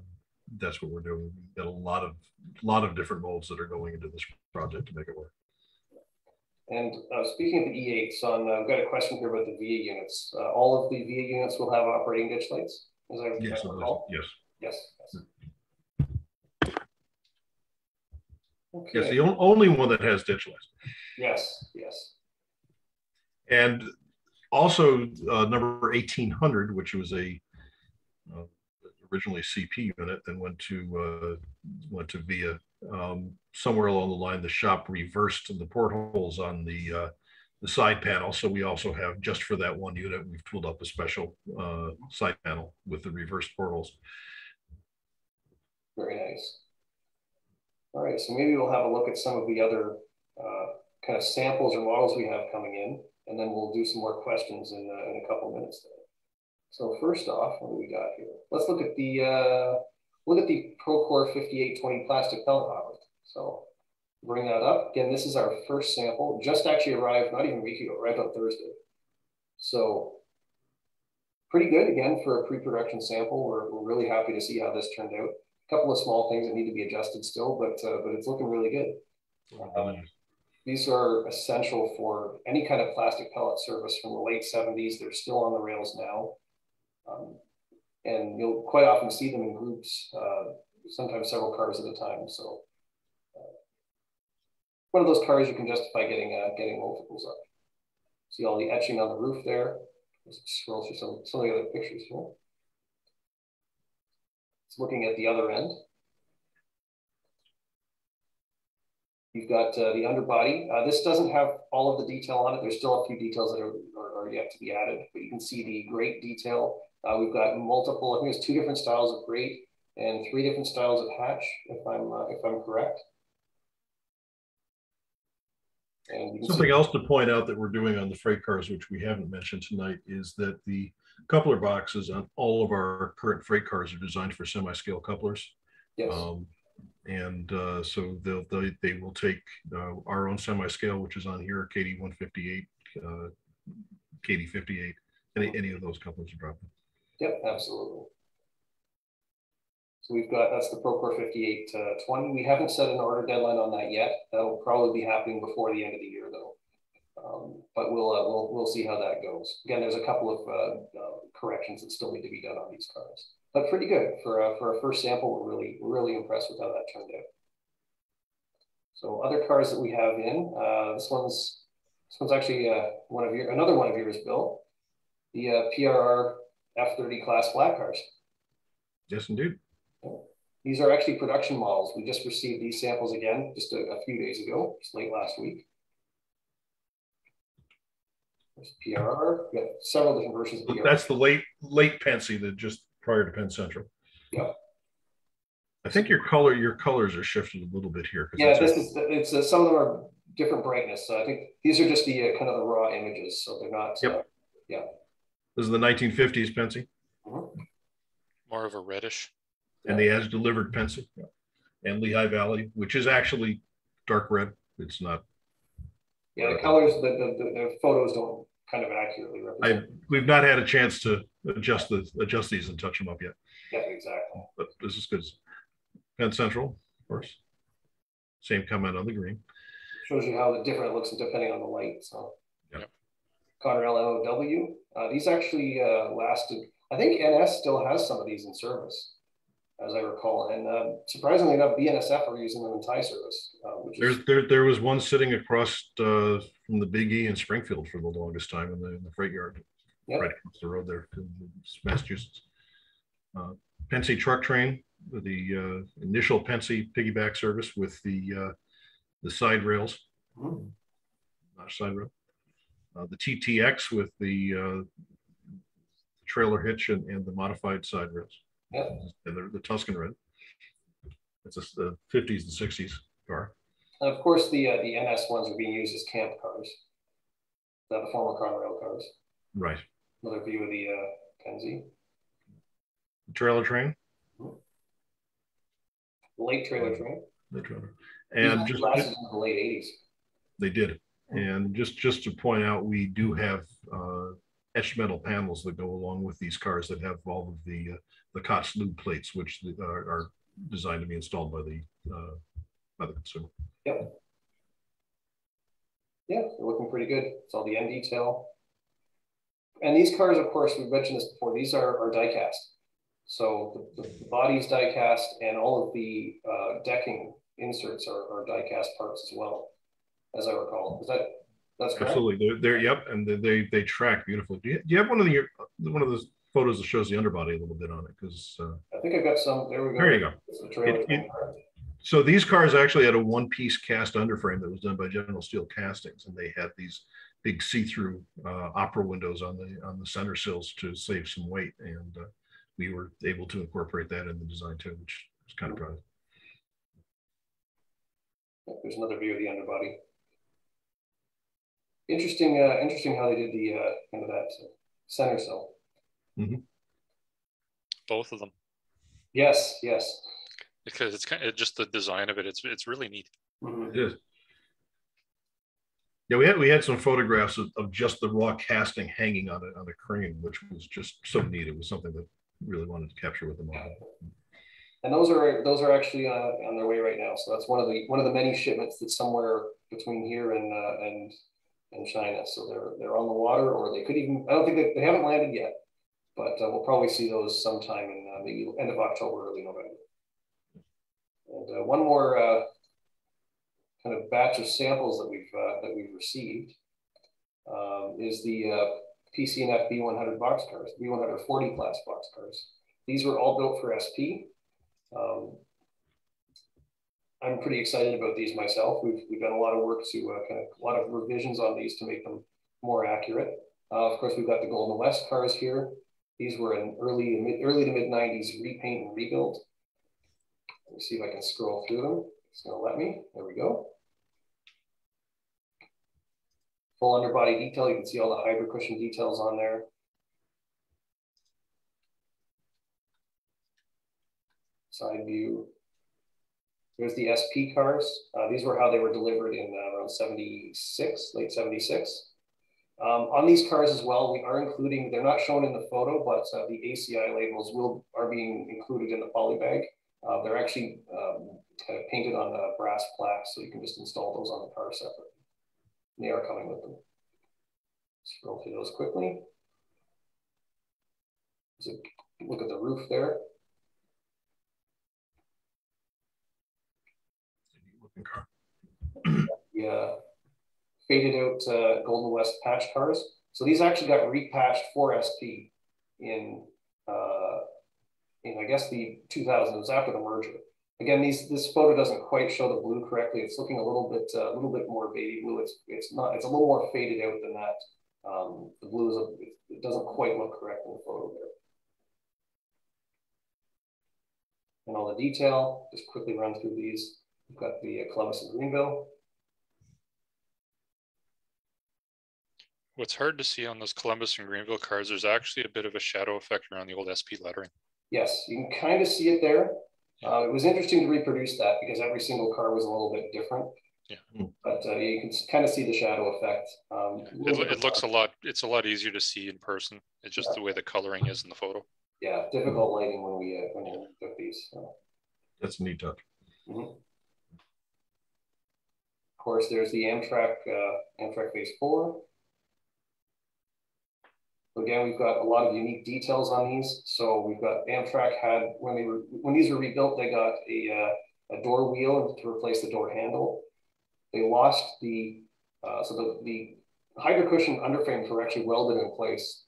that's what we're doing. We've got a lot of, lot of different molds that are going into this project to make it work. And uh, speaking of the E8s, on, uh, I've got a question here about the VIA units. Uh, all of the VIA units will have operating ditch lights? Is that yes, yes. Yes. Yes. It's Okay. It's the on- only one that has ditch lights. Yes, yes. And also uh, number 1800, which was a uh, originally CP unit, then went to uh, went to VIA. Um, somewhere along the line, the shop reversed the portholes on the uh, the side panel. So we also have just for that one unit, we've tooled up a special uh, side panel with the reversed portholes. Very nice. All right, so maybe we'll have a look at some of the other uh, kind of samples or models we have coming in, and then we'll do some more questions in, uh, in a couple minutes. There. So first off, what do we got here? Let's look at the uh, look at the Procor 5820 plastic pellet harvest. So bring that up again. This is our first sample. Just actually arrived not even a week ago, arrived on Thursday. So pretty good again for a pre-production sample. We're, we're really happy to see how this turned out couple of small things that need to be adjusted still, but uh, but it's looking really good. Um, these are essential for any kind of plastic pellet service from the late 70s. They're still on the rails now. Um, and you'll quite often see them in groups, uh, sometimes several cars at a time. So uh, one of those cars you can justify getting uh, getting multiples of. See all the etching on the roof there. Let's scroll through some, some of the other pictures here. Looking at the other end. You've got uh, the underbody. Uh, this doesn't have all of the detail on it. There's still a few details that are, are, are yet to be added, but you can see the great detail. Uh, we've got multiple, I think there's two different styles of grate and three different styles of hatch, if I'm, uh, if I'm correct. Something else to point out that we're doing on the freight cars, which we haven't mentioned tonight, is that the coupler boxes on all of our current freight cars are designed for semi-scale couplers. Yes. Um, and uh, so they'll, they, they will take uh, our own semi-scale, which is on here, KD 158, uh, KD 58, any, any of those couplers are dropping. Yep, absolutely. So we've got, that's the Procor 5820. We haven't set an order deadline on that yet. That'll probably be happening before the end of the year though. Um, but we'll, uh, we'll, we'll see how that goes. Again, there's a couple of uh, uh, corrections that still need to be done on these cars, but pretty good for, uh, for a first sample. We're really, really impressed with how that turned out. So other cars that we have in, uh, this one's, this one's actually uh, one of your, another one of yours, Bill, the uh, PRR F30 class black cars. Yes, indeed. These are actually production models. We just received these samples again just a, a few days ago, just late last week. There's PRR. We got several different versions of PRR. That's the late late Pennsy that just prior to Penn Central. Yeah. I think your color your colors are shifted a little bit here. 'cause Yeah, that's this is it's uh, some of them are different brightness. So I think these are just the uh, kind of the raw images, so they're not. Yep. Uh, yeah. This is the 1950s Pennsy Mhm. More of a reddish. and the as delivered Pennsy and Lehigh Valley, which is actually dark red. It's not. Yeah, the colors, the, the, the, the photos don't kind of accurately I we've not had a chance to adjust the adjust these and touch them up yet, Yeah, exactly. but this is good. Penn Central, of course. Same comment on the green. shows you how the different it looks depending on the light. So, Yep. Conrail MOW. Uh, these actually uh, lasted. I think NS still has some of these in service, as I recall, and uh, surprisingly enough, BNSF are using them in tie service. Uh, which is there there was one sitting across uh, from the Big E in Springfield for the longest time in the, in the freight yard, Yep. right across the road there, in Massachusetts. Uh, Pennsy truck train, the uh, initial Pennsy piggyback service with the uh, the side rails, Mhm. not side rail. Uh, the TTX with the uh, trailer hitch and, and the modified side rails. Yep. And the, the Tuscan red. It's a, the 50s and 60s car. And of course the uh, the NS ones are being used as camp cars. The, the former Conrail cars. Right. Another view of the uh, Pennsy. The trailer train. Late trailer train. The trailer. And just, into the late 80s. they did. And just, just to point out, we do have uh, etched metal panels that go along with these cars that have all of the, uh, the COTS lube plates, which are, are designed to be installed by the, uh, by the consumer. Yeah, they're looking pretty good. It's all the end detail. And these cars, of course, we've mentioned this before, these are, are die cast. So the, the, body's die cast and all of the uh, decking inserts are, are die cast parts as well, as I recall. Is that that's correct? Absolutely. They're, they're yep, and they they track beautifully. Do you, do you have one of the one of those photos that shows the underbody a little bit on it? Because uh, I think I've got some. There we go. there you go. It- it- so these cars actually had a one-piece cast underframe that was done by General Steel Castings, and they had these big see-through uh, opera windows on the on the center sills to save some weight, and uh, we were able to incorporate that in the design too, which was kind of proud. There's another view of the underbody. Interesting, uh, interesting how they did the uh, kind of that center sill. Both of them. Yes, yes. Because it's kind of just the design of it. It's it's really neat. It is. Yeah, we had we had some photographs of, of just the raw casting hanging on a on a crane, which was just so neat. It was something that really wanted to capture with the model. And those are those are actually uh, on their way right now. So that's one of the one of the many shipments that's somewhere between here and uh, and and China. So they're they're on the water, or they could even. I don't think they, they haven't landed yet, but uh, we'll probably see those sometime in uh, maybe end of October, early November. And uh, one more uh, kind of batch of samples that we've uh, that we've received um, is the PC&F B100 box cars, B140 class box cars. These were all built for SP. Um, I'm pretty excited about these myself. We've, we've done a lot of work to uh, kind of a lot of revisions on these to make them more accurate. Uh, of course, we've got the Golden West cars here. These were an early early to mid 90s repaint and rebuild. Let me see if I can scroll through them. It's to let me. There we go. Full underbody detail. You can see all the hybrid cushion details on there. Side view. There's the SP cars. Uh, these were how they were delivered in uh, around 76, late 76. Um, on these cars as well, we are including, they're not shown in the photo, but uh, the ACI labels will are being included in the poly bag. Uh, they're actually um, kind of painted on the brass plaques, so you can just install those on the car separately. They are coming with them. Scroll through those quickly. So look at the roof there. Yeah, faded out uh, Golden West patch cars. So these actually got repatched for SP in uh, in I guess the 2000s. Was after the merger. Again, these this photo doesn't quite show the blue correctly. It's looking a little bit uh, a little bit more baby blue. It's it's not. It's a little more faded out than that. Um, the blue is a, it, doesn't quite look correct in the photo there. And all the detail. Just quickly run through these. We've got the uh, Columbus and Greenville. What's hard to see on those Columbus and Greenville cars, there's actually a bit of a shadow effect around the old SP lettering. Yes, you can kind of see it there. Uh, it was interesting to reproduce that because every single car was a little bit different. Yeah. But uh, you can kind of see the shadow effect. Um, It, it looks a lot, it's a lot easier to see in person. It's just the way the coloring is in the photo. yeah difficult lighting when we uh, when we took these. So. That's a neat touch. Mm -hmm. Of course, there's the Amtrak uh, Amtrak Phase Four. Again, we've got a lot of unique details on these. So we've got Amtrak had when they were when these were rebuilt, they got a uh, a door wheel to replace the door handle. They lost the uh, so the the hydro cushion underframes were actually welded in place,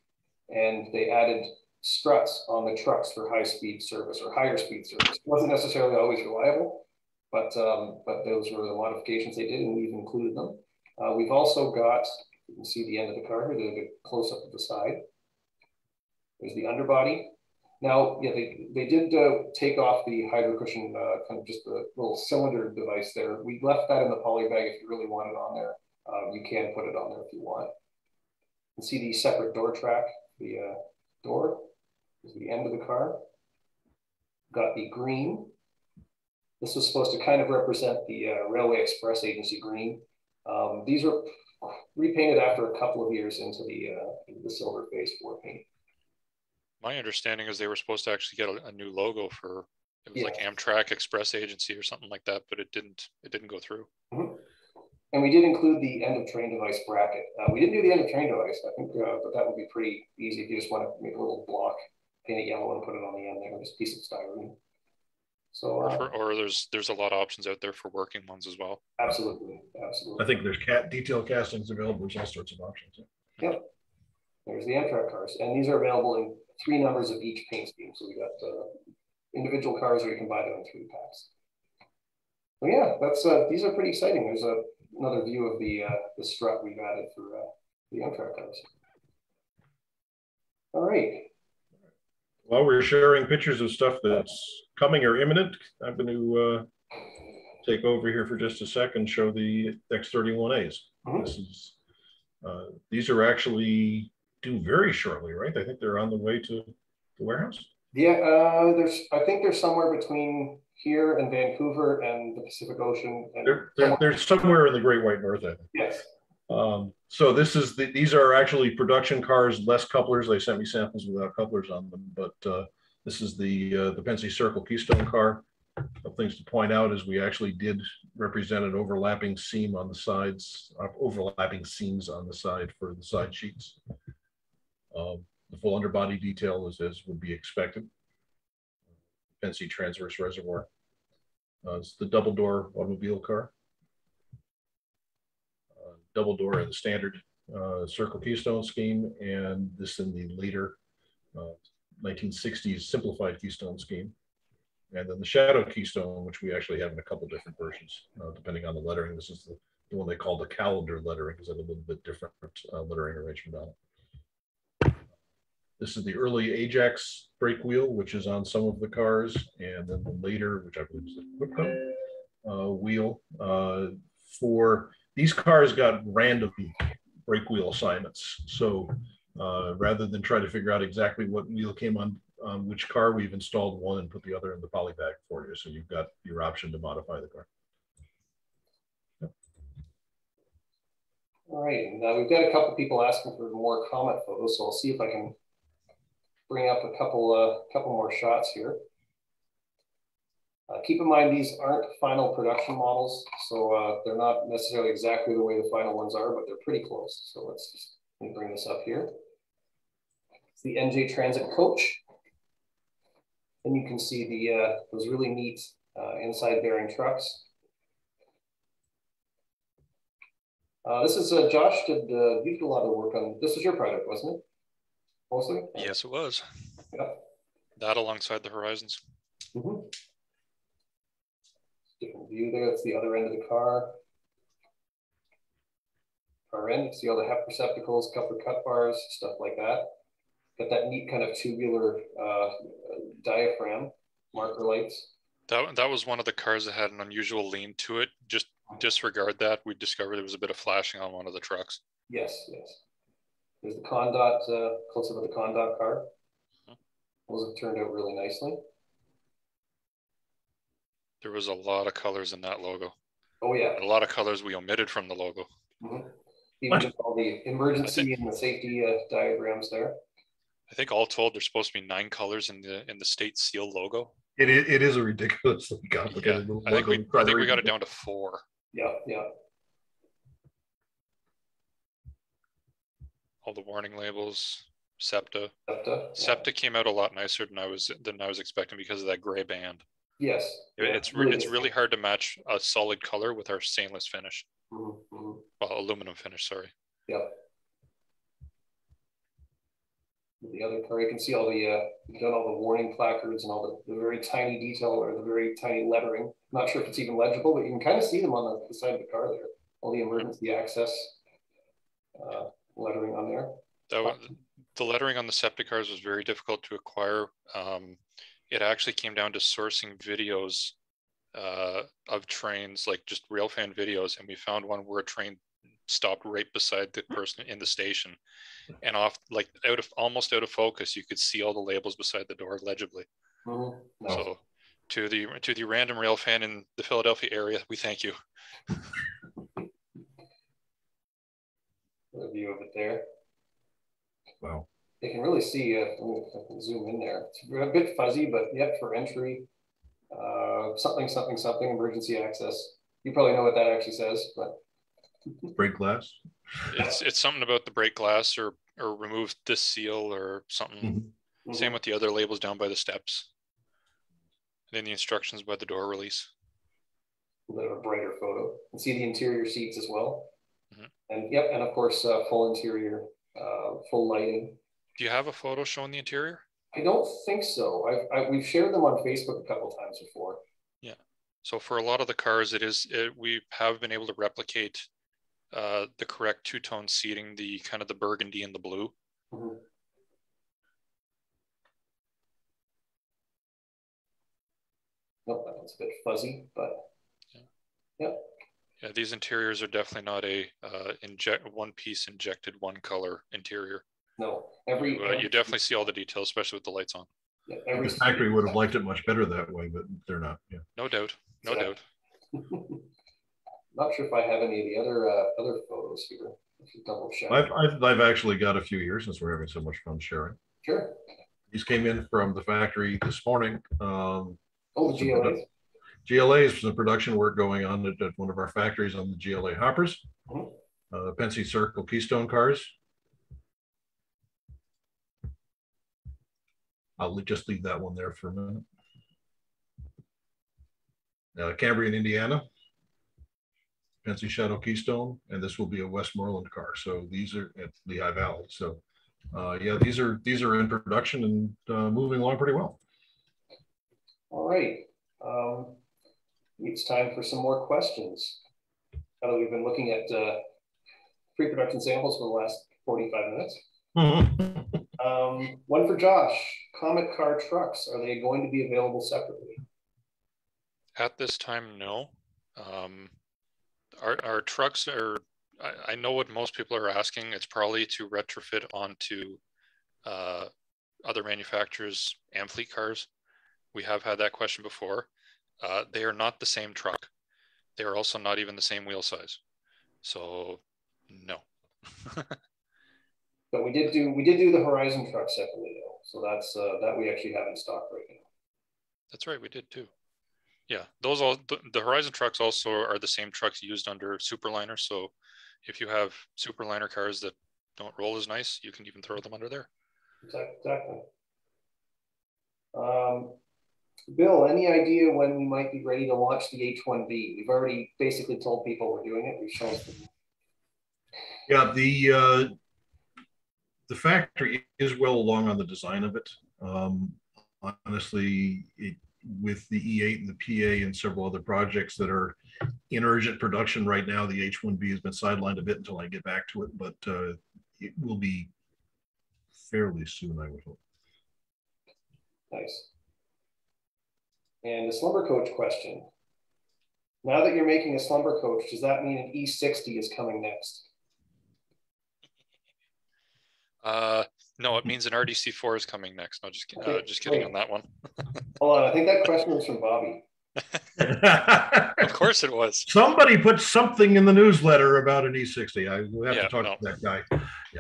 and they added struts on the trucks for high speed service or higher speed service. It wasn't necessarily always reliable, but um, but those were the modifications they did, and we've included them. Uh, we've also got you can see the end of the car, the, the close up of the side. There's the underbody. Now, yeah, they, they did uh, take off the hydro cushion, uh, kind of just the little cylinder device there. We left that in the poly bag if you really want it on there. Uh, you can put it on there if you want. You can see the separate door track, the uh, door is the end of the car. Got the green. This was supposed to kind of represent the uh, Railway Express Agency green. Um, these were repainted after a couple of years into the uh, into the silver phase four paint. My understanding is they were supposed to actually get a, a new logo for it was Yeah. like Amtrak Express Agency or something like that, but it didn't it didn't go through. And we did include the end of train device bracket. Uh, we didn't do the end of train device, I think, uh, but that would be pretty easy if you just want to make a little block, paint it yellow and put it on the end there, this piece of styrene. So Or, uh, for, or there's there's a lot of options out there for working ones as well. absolutely, absolutely. I think there's cat detail castings available. There's all sorts of options. Yep. There's the Amtrak cars, and these are available in three numbers of each paint scheme. So we got uh, individual cars, or you can buy them in three packs. Well, yeah, that's uh, these are pretty exciting. There's a, another view of the uh, the strut we've added for uh, the Amtrak cars. All right, While we're sharing pictures of stuff that's coming or imminent, I'm going to uh, take over here for just a second, show the X31As. Mhm. This is, uh, these are actually due very shortly, right? I think they're on the way to the warehouse. yeah. Uh, there's I think they're somewhere between here and Vancouver and the Pacific Ocean. And They're, they're, they're somewhere in the Great White North, I think. yes, Um, so this is the, these are actually production cars, less couplers. They sent me samples without couplers on them, but uh, this is the uh, the Pennsy Circle Keystone car. Of things to point out is we actually did represent an overlapping seam on the sides, uh, overlapping seams on the side for the side sheets. Um, the full underbody detail is as would be expected. Pennsy transverse reservoir. Uh, it's the double door automobile car double door in the standard uh, Circle Keystone scheme, and this in the later uh, 1960s simplified Keystone scheme. And then the Shadow Keystone, which we actually have in a couple different versions, uh, depending on the lettering. This is the, the one they call the calendar lettering, because it's a little bit different uh, lettering arrangement on it. This is the early Ajax brake wheel, which is on some of the cars, and then the later, which I believe is the uh, wheel uh, for these cars got random brake wheel assignments. So uh, rather than try to figure out exactly what wheel came on on which car, we've installed one and put the other in the poly bag for you. So you've got your option to modify the car. all right. And uh, we've got a couple people asking for more comet photos, so I'll see if I can bring up a couple uh, couple more shots here. Uh, keep in mind, these aren't final production models, so uh, they're not necessarily exactly the way the final ones are, but they're pretty close. So let's just let bring this up here. It's the NJ Transit Coach. And you can see the uh, those really neat uh, inside bearing trucks. Uh, this is uh, Josh did uh, you did a lot of work on this was your project, wasn't it? Mostly. Yes, it was. Yeah. That alongside the Horizons. Mhm. Different view there. That's the other end of the car. Far end, see all the HEP receptacles, coupler cut bars, stuff like that. Got that neat kind of tubular uh, diaphragm, marker lights. That that was one of the cars that had an unusual lean to it. Just disregard that. We discovered there was a bit of flashing on one of the trucks. Yes, yes. There's the ConnDOT, uh, close up of the ConnDOT car. Those have turned out really nicely. There was a lot of colors in that logo. Oh yeah, And a lot of colors we omitted from the logo. Mhm. even just all the emergency and the safety uh, diagrams there. I think all told, there's supposed to be nine colors in the in the state seal logo. It, is- it is a ridiculously Yeah, complicated little I think we. I think we got it down to four. Yeah, yeah. All the warning labels, SEPTA. SEPTA. yeah. SEPTA came out a lot nicer than I was than I was expecting because of that gray band. Yes. It- it's re- it's really hard to match a solid color with our stainless finish. Mhm, mhm. Well, aluminum finish. Sorry. Yep. The other car, you can see all the, uh, you've done all the warning placards and all the, the very tiny detail or the very tiny lettering. Not sure if it's even legible, but you can kind of see them on the, the side of the car there. All the emergency access uh, lettering on there. That was, the lettering on the SEPTA cars was very difficult to acquire. Um, it actually came down to sourcing videos uh, of trains, like just railfan videos, and we found one where a train stopped right beside the person in the station, and off like out of almost out of focus, you could see all the labels beside the door legibly. Mhm. Nice. So, to the to the random railfan in the Philadelphia area, we thank you. (laughs) The view of it there. Wow. You can really see, uh, if I can zoom in there. It's a bit fuzzy, but yep, for entry, uh, something, something, something, emergency access. You probably know what that actually says, but (laughs) Break glass. It's it's something about the break glass or or remove this seal or something. Mhm. Same with the other labels down by the steps. then the instructions by the door release. A bit of a brighter photo. And see the interior seats as well. Mhm. And yep, and of course, uh, full interior, uh, full lighting. Do you have a photo showing the interior? I don't think so. I've, I, we've shared them on Facebook a couple times before. Yeah. So for a lot of the cars, it is it, we have been able to replicate uh, the correct two-tone seating, the kind of the burgundy and the blue. Mhm. Nope, that one's a bit fuzzy, but Yeah, Yeah, these interiors are definitely not a uh, inject one piece injected one color interior. No, every, Uh, you definitely see all the details, especially with the lights on. yeah, every. The factory would have liked it much better that way, but they're not. Yeah. No doubt, no Yeah. doubt. (laughs) Not sure if I have any of the other, uh, other photos here. Double check. I've, I've, I've actually got a few years since we're having so much fun sharing. Sure. These came in from the factory this morning. Um, Oh, the GLA. GLA's some production work going on at, at one of our factories on the GLA hoppers. Mhm. Uh, Pennsy Circle Keystone cars. I'll just leave that one there for a minute. Uh, Cambria and Indiana. Pennsy Shadow Keystone, and this will be a Westmoreland car. So these are at Lehigh Valley. So uh, yeah, these are these are in production and uh, moving along pretty well. All right. Um, it's time for some more questions. Now that we've been looking at uh, pre-production samples for the last 45 minutes. Um, one for Josh. Comet car trucks, are they going to be available separately? At this time, no. Um, our, our trucks are, I, I know what most people are asking. It's probably to retrofit onto uh, other manufacturers' Amfleet cars. We have had that question before. Uh, they are not the same truck. They are also not even the same wheel size. So, no. (laughs) But we did do we did do the Horizon truck separately though, so that's uh, that we actually have in stock right now. That's right, we did too. Yeah, those all the, the Horizon trucks also are the same trucks used under Superliner. So if you have Superliner cars that don't roll as nice, you can even throw them under there. Exact- Exactly. Um, Bill, any idea when we might be ready to launch the H1B? We've already basically told people we're doing it. We've shown some Yeah, the uh, the factory is well along on the design of it. Um, honestly, it, with the E8 and the PA and several other projects that are in urgent production right now, the H1B has been sidelined a bit until I get back to it, but uh, it will be fairly soon, I would hope. Nice. And the slumber coach question. Now that you're making a slumber coach, does that mean an E60 is coming next? Uh, no, it means an RDC4 is coming next. No, just kidding. Uh, just kidding great. on that one. Hold on, I think that question was from Bobby. (laughs) (laughs) Of course it was. Somebody put something in the newsletter about an E60. I will have Yeah, to talk no. to that guy.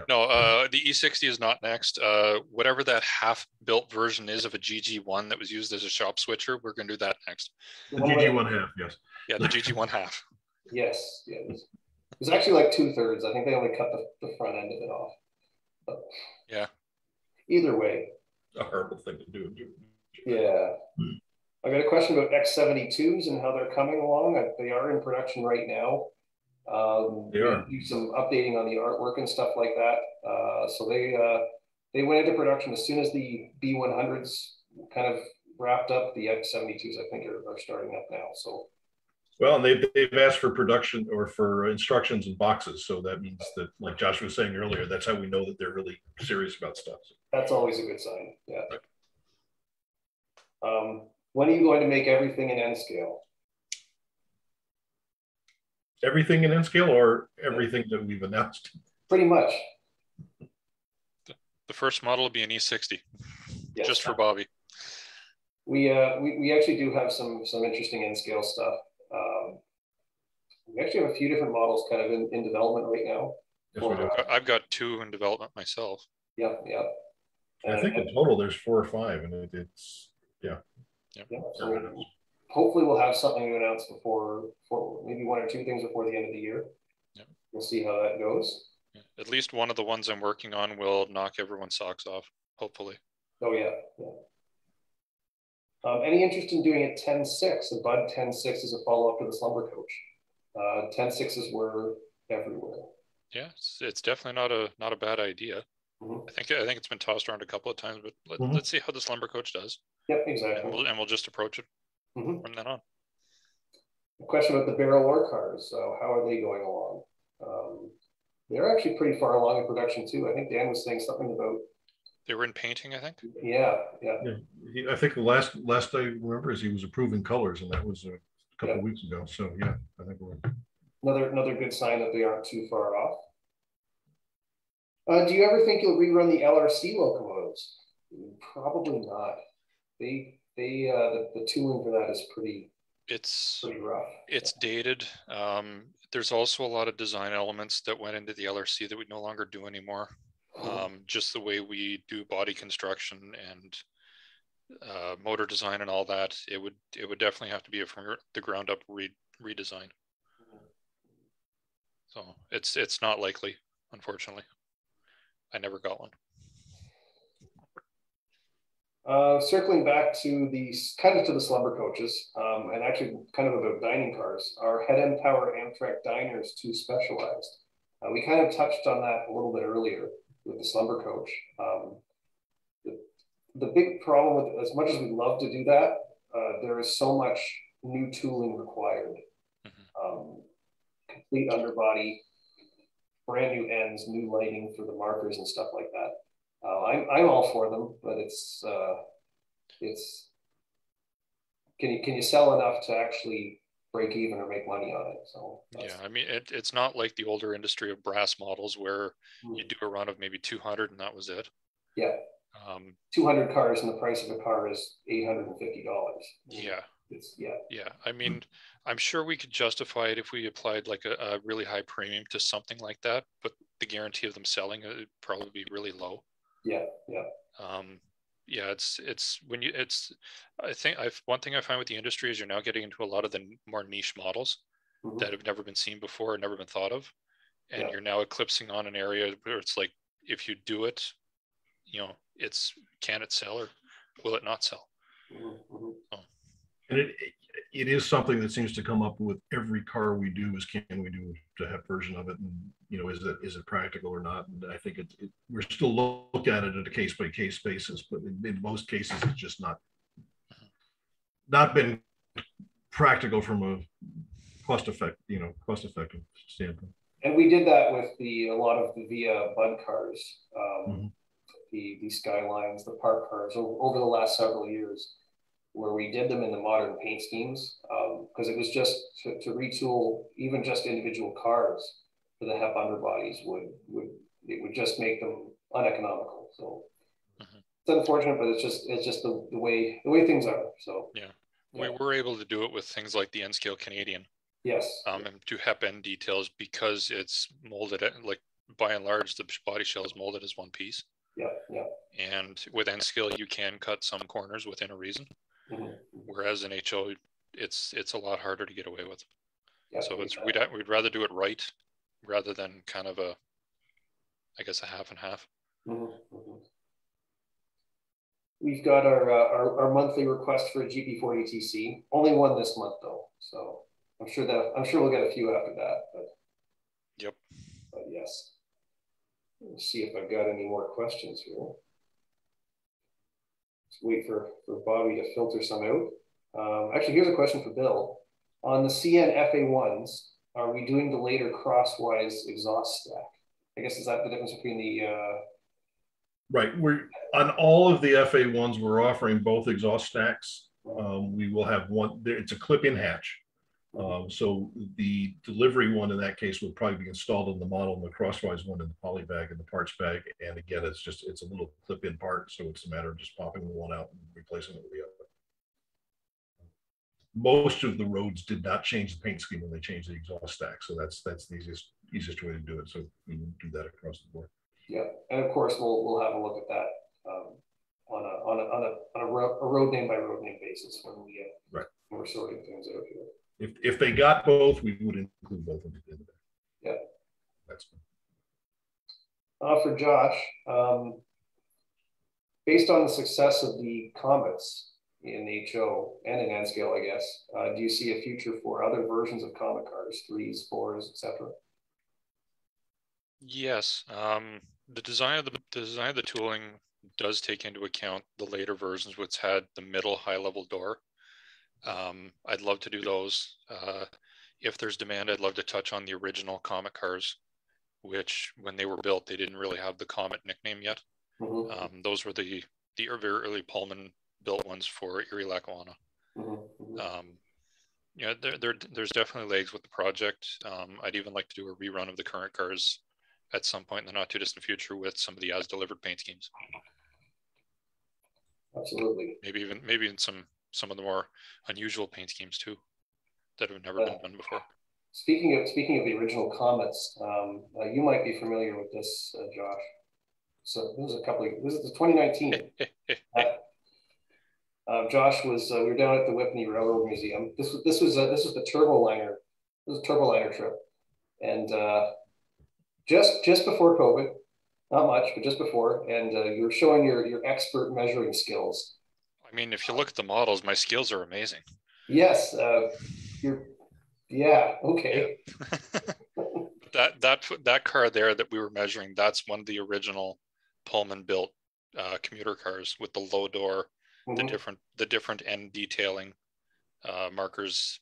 No, uh, the E60 is not next. Uh, whatever that half-built version is of a GG1 that was used as a shop switcher, we're going to do that next. The one GG one half, yes. Yeah, the GG1 half. (laughs) Yes, yeah. It was, it was actually like two thirds. I think they only cut the, the front end of it off. But Yeah. Either way, A horrible thing to do. yeah. Hmm. I got a question about X72s and how they're coming along. They are in production right now. Um, They are. Do some updating on the artwork and stuff like that. Uh, so they uh, they went into production as soon as the B100s kind of wrapped up. The X72s, I think, are, are starting up now. So Well, and they've, they've asked for production or for instructions and boxes. So that means that, like Josh was saying earlier, that's how we know that they're really serious about stuff. that's always a good sign. Yeah. Um, when are you going to make everything in N scale? Everything in N scale or everything that we've announced? Pretty much. The first model will be an E60, Yes. just for Bobby. We, uh, we, we actually do have some, some interesting N scale stuff. Um, we actually have a few different models kind of in, in development right now. Yes, we do. I've got two in development myself. Yep, yep. I think in total there's four or five, and it, it's yeah, so hopefully we'll have something to announce before, for maybe one or two things before the end of the year. Yep. We'll see how that goes. At least one of the ones I'm working on will knock everyone's socks off, hopefully. Oh yeah, yeah. Um, any interest in doing it 10-6? The Bud 10-6 is a follow-up to the Slumber Coach. Uh, 10-6s were everywhere. Yeah, it's, it's definitely not a not a bad idea. Mhm. I think I think it's been tossed around a couple of times, but let, us see how the slumber coach does, Yep, and exactly. we'll and we'll just approach it Mhm. from then on. A question about the barrel war cars. So how are they going along? Um, they're actually pretty far along in production too. I think Dan was saying something about They were in painting, I think. yeah, yeah, Yeah, he, I think the last last I remember is he was approving colors, and that was a couple Yeah. of weeks ago. So yeah, I think we're another another good sign that they aren't too far off. Uh, do you ever think you'll rerun the LRC locomotives? Probably not. They they uh, the, the tooling for that is pretty It's pretty rough. it's dated. Um, there's also a lot of design elements that went into the LRC that we no longer do anymore. Um, just the way we do body construction and uh, motor design and all that, it would it would definitely have to be a from the ground up re- redesign. So it's it's not likely, unfortunately. I never got one. Uh, circling back to the kind of to the slumber coaches, um, and actually kind of about dining cars, are head end power Amtrak diners too specialized? Uh, we kind of touched on that a little bit earlier with the slumber coach. Um, the, the big problem with as much as we love to do that, uh, there is so much new tooling required. Um, complete underbody, brand new ends, new lighting for the markers and stuff like that. Uh, I'm I'm all for them, but it's uh, it's can you can you sell enough to actually break even or make money on it? So Yeah, I mean it, it's not like the older industry of brass models where Mm. you do a run of maybe 200 and that was it. yeah, Um, 200 cars and the price of a car is $850. yeah, It's yeah, yeah. I mean, I'm sure we could justify it if we applied like a, a really high premium to something like that, but the guarantee of them selling it would probably be really low. yeah, yeah. um yeah it's it's when you it's i think i've one thing i find with the industry is you're now getting into a lot of the more niche models Mhm. that have never been seen before never been thought of and Yeah. you're now eclipsing on an area where it's like if you do it you know it's can it sell or will it not sell Mhm, mhm. And it it is something that seems to come up with every car we do is can we do a version of it? And you know is it is it practical or not? And i think it, it we're still look at it at a case by case basis but in, in most cases it's just not not been practical from a cost effect you know cost effective standpoint. And we did that with the a lot of the Via Bud cars, um, Mhm. the the Skylines, the park cars over, over the last several years, where we did them in the modern paint schemes because it was just to, to retool even just individual cars for the HEP underbodies would would it would just make them uneconomical. So Mhm. it's unfortunate, but it's just it's just the, the way the way things are. So Yeah. Yeah. we were able to do it with things like the n scale canadian yes, um, and do hep end details because it's molded at, like by and large the body shell is molded as one piece yeah, yeah. and with n scale you can cut some corners within a reason. Whereas in ho it's it's a lot harder to get away with yeah so it's we'd, we'd rather do it right rather than kind of a i guess a half and half Mhm, mhm. We've got our, uh, our, our monthly request for a GP40 TC. Only one this month though, so I'm sure that I'm sure we'll get a few after that. But yep but yes, let's see if I've got any more questions here. Wait for for Bobby to filter some out. Um, actually, here's a question for Bill. On the CN FA1s, are we doing the later crosswise exhaust stack? I guess is that the difference between the uh, Right. We're on all of the FA ones, we're offering both exhaust stacks. Um, we will have one, it's a clip-in hatch. Um, so the delivery one in that case will probably be installed in the model and the crosswise one in the poly bag and the parts bag. And again, it's just, it's a little clip-in part. So it's a matter of just popping the one out and replacing it with the other. Most of the roads did not change the paint scheme when they changed the exhaust stack. So that's, that's the easiest, easiest way to do it. So we do that across the board. Yeah, and of course, we'll, we'll have a look at that um, on a, on a, on a, on a, ro- a road name by road name basis when we, uh, Right. when we're sorting things out here. If, if they got both, we would include both of them. in there. Yeah. That's, Uh, for Josh, um, based on the success of the Comets, in HO and in N scale, I guess. Uh, do you see a future for other versions of Comet cars, threes, fours, etc.? Yes, um, the design of the, the design of the tooling does take into account the later versions, which had the middle high level door. Um, I'd love to do those. Uh, if there's demand, I'd love to touch on the original Comet cars, which when they were built, they didn't really have the Comet nickname yet. Mm-hmm. Um, those were the the very early Pullman built ones for Erie Lackawanna. Mm-hmm. mm-hmm. Um, yeah, there, there, there's definitely legs with the project. Um, I'd even like to do a rerun of the current cars at some point in the not too distant future with some of the as delivered paint schemes. Absolutely. Maybe even maybe in some some of the more unusual paint schemes too that have never uh, been done before. Speaking of speaking of the original comets, um, uh, you might be familiar with this, uh, Josh. So this was a couple of this is the 2019. (laughs) uh, uh, Josh was uh, we were down at the Whippany Railroad Museum. This was this was this was the Turboliner. This was a Turboliner trip, and just just before COVID, not much, but just before, and you were showing your your expert measuring skills. I mean, if you look at the models, my skills are amazing. Yes, uh, you're. Yeah. Okay. (laughs) that that that car there that we were measuring, that's one of the original Pullman built uh, commuter cars with the low door, mm-hmm. the different the different end detailing uh, markers.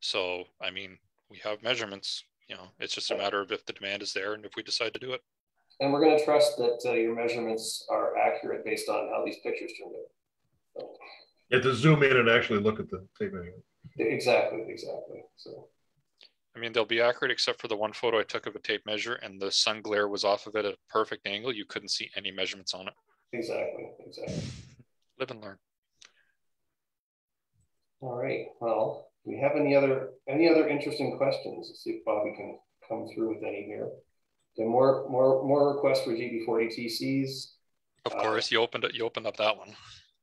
So I mean, we have measurements. You know, it's just a matter of if the demand is there and if we decide to do it. And we're going to trust that uh, your measurements are accurate based on how these pictures turned out. You have to zoom in and actually look at the tape anyway. Exactly, exactly. So, I mean, they'll be accurate except for the one photo I took of a tape measure, and the sun glare was off of it at a perfect angle. You couldn't see any measurements on it. Exactly, exactly. Live and learn. All right. Well, do we have any other any other interesting questions? Let's see if Bobby can come through with any here. Then more more more requests for GP40 TCs. Of course, uh, you opened it. You opened up that one.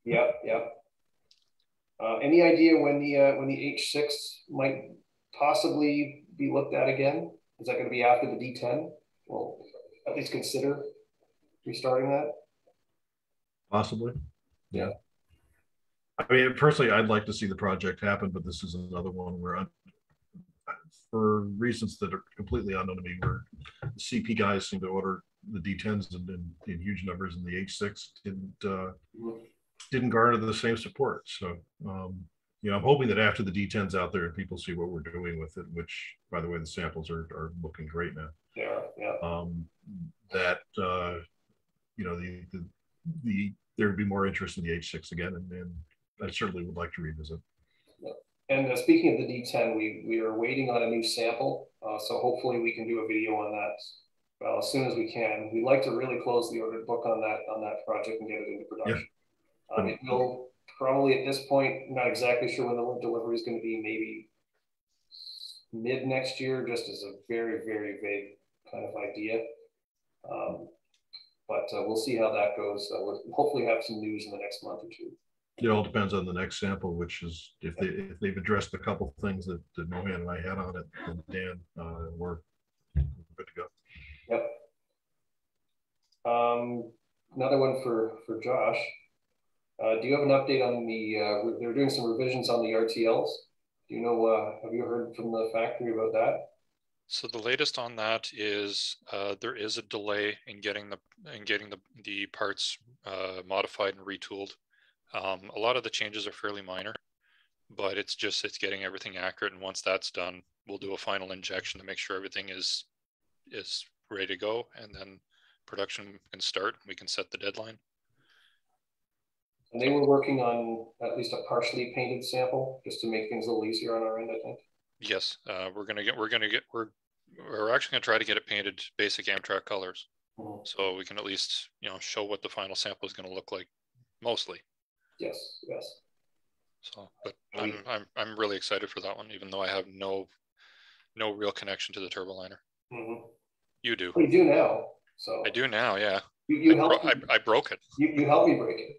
Yep, yep. Uh, any idea when the uh, when the H6 might possibly be looked at again? Is that going to be after the D10? Well, at least consider restarting that. Possibly. Yeah. I mean, personally, I'd like to see the project happen, but this is another one where, I'm, for reasons that are completely unknown to me, where the CP guys seem to order the D10s in, in, in huge numbers, and the H6 didn't. Uh, mm-hmm didn't garner the same support. So, um, you know, I'm hoping that after the D10's out there and people see what we're doing with it, which, by the way, the samples are, are looking great now. Yeah, yeah. Um, that uh, you know, the, the the there would be more interest in the H6 again, and, and I certainly would like to revisit. And uh, speaking of the D10, we we are waiting on a new sample, uh, so hopefully we can do a video on that well as soon as we can. We'd like to really close the order book on that on that project and get it into production. Um, it will probably at this point, not exactly sure when the delivery is going to be, maybe mid next year, just as a very, very vague kind of idea. Um, but uh, we'll see how that goes. Uh, we'll hopefully have some news in the next month or two. It all depends on the next sample, which is if they if they've addressed a couple things that, that Mohan and I had on it, and Dan, uh, we're good to go. Yep. Um, another one for for Josh. Uh, do you have an update on the, uh, they're doing some revisions on the RTLs. Do you know, uh, have you heard from the factory about that? So the latest on that is uh, there is a delay in getting the in getting the, the parts uh, modified and retooled. Um, a lot of the changes are fairly minor, but it's just it's getting everything accurate. And once that's done, we'll do a final injection to make sure everything is is ready to go, and then production can start. We can set the deadline. And they were working on at least a partially painted sample just to make things a little easier on our end, I think. Yes, uh, we're gonna get, we're gonna get, we're, we're actually gonna try to get it painted basic Amtrak colors. Mm-hmm. So we can at least, you know, show what the final sample is gonna look like mostly. Yes, yes. So, but I'm, I'm, I'm really excited for that one, even though I have no, no real connection to the Turboliner. Mm-hmm. You do. We do now. So I do now. Yeah. You, you I, bro- I, I broke it. You, you helped me break it.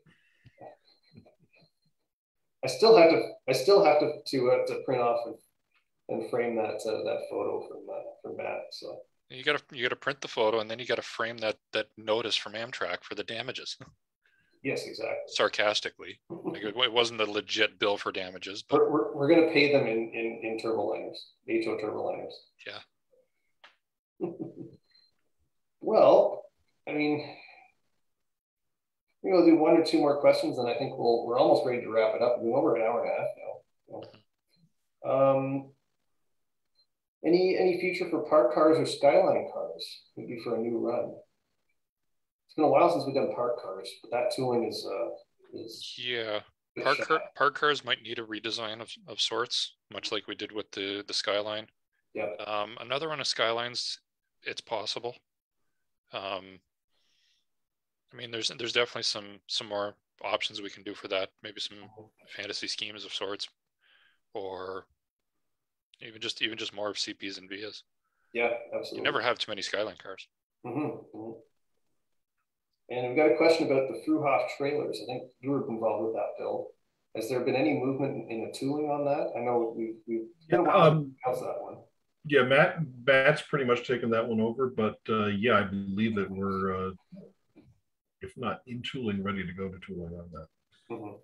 I still have to I still have to to, uh, to print off and, and frame that uh, that photo from uh, from Matt. So you got to you got to print the photo and then you got to frame that that notice from Amtrak for the damages. Yes, exactly. sarcastically. Like it, it wasn't a legit bill for damages, but We're, we're, we're gonna pay them in, in, in turboliners, HO turboliners. Yeah. (laughs) Well, I mean, maybe we'll do one or two more questions and I think we'll, we're almost ready to wrap it up. We're over an hour and a half now. Um, any, any future for park cars or skyline cars? Maybe for a new run? It's been a while since we've done park cars, but that tooling is, uh, is. yeah, park car, park cars might need a redesign of, of sorts, much like we did with the the Skyline. Yeah. Um, another one of Skylines, it's possible. Um, I mean, there's there's definitely some some more options we can do for that. Maybe some fantasy schemes of sorts, or even just even just more of CPs and VIAs. Yeah, absolutely. You never have too many Skyline cars. Mhm, mhm. And we've got a question about the Fruehauf trailers. I think you were involved with that, Bill. Has there been any movement in the tooling on that? I know we've, we've. it's been a while since Um, How's that one? Yeah, Matt, Matt's pretty much taken that one over, but uh, yeah, I believe that we're, uh, if not in tooling, ready to go to tooling on that. Mhm.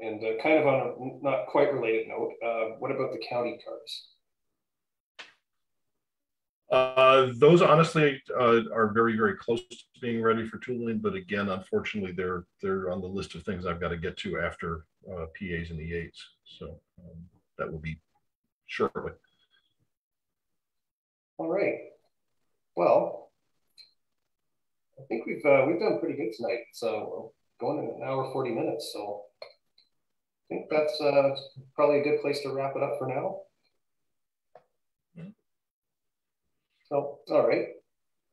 And uh, kind of on a not quite related note, uh, what about the county cars? Uh, those honestly uh, are very, very close to being ready for tooling, but again, unfortunately, they're they're on the list of things I've got to get to after uh, PAs and E8s. So um, that will be shortly. All right. Well, I think we've uh, we've done pretty good tonight. So we're going in an hour forty minutes. So I think that's uh, probably a good place to wrap it up for now. So all right.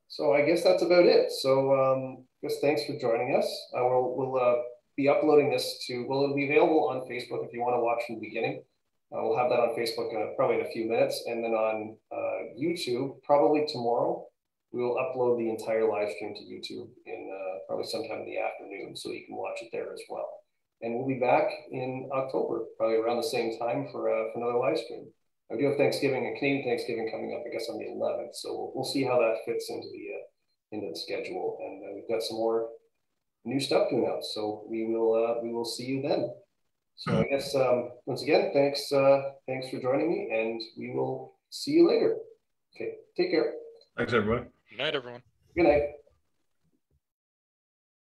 So I guess that's about it. So um, just thanks for joining us. Uh, we'll we'll uh, be uploading this to well, it'll be available on Facebook if you want to watch from the beginning. Uh, we'll have that on Facebook uh, probably in a few minutes, and then on uh, YouTube probably tomorrow. We will upload the entire live stream to YouTube in uh, probably sometime in the afternoon, so you can watch it there as well. And we'll be back in October, probably around the same time for, uh, for another live stream. I do have Thanksgiving and Canadian Thanksgiving coming up, I guess, on the 11th. So we'll, we'll see how that fits into the uh, into the schedule, and uh, we've got some more new stuff to announce. So we will uh, we will see you then. So I guess um, once again, thanks uh, thanks for joining me, and we will see you later. Okay, take care. Thanks, everybody. Good night, everyone. Good night.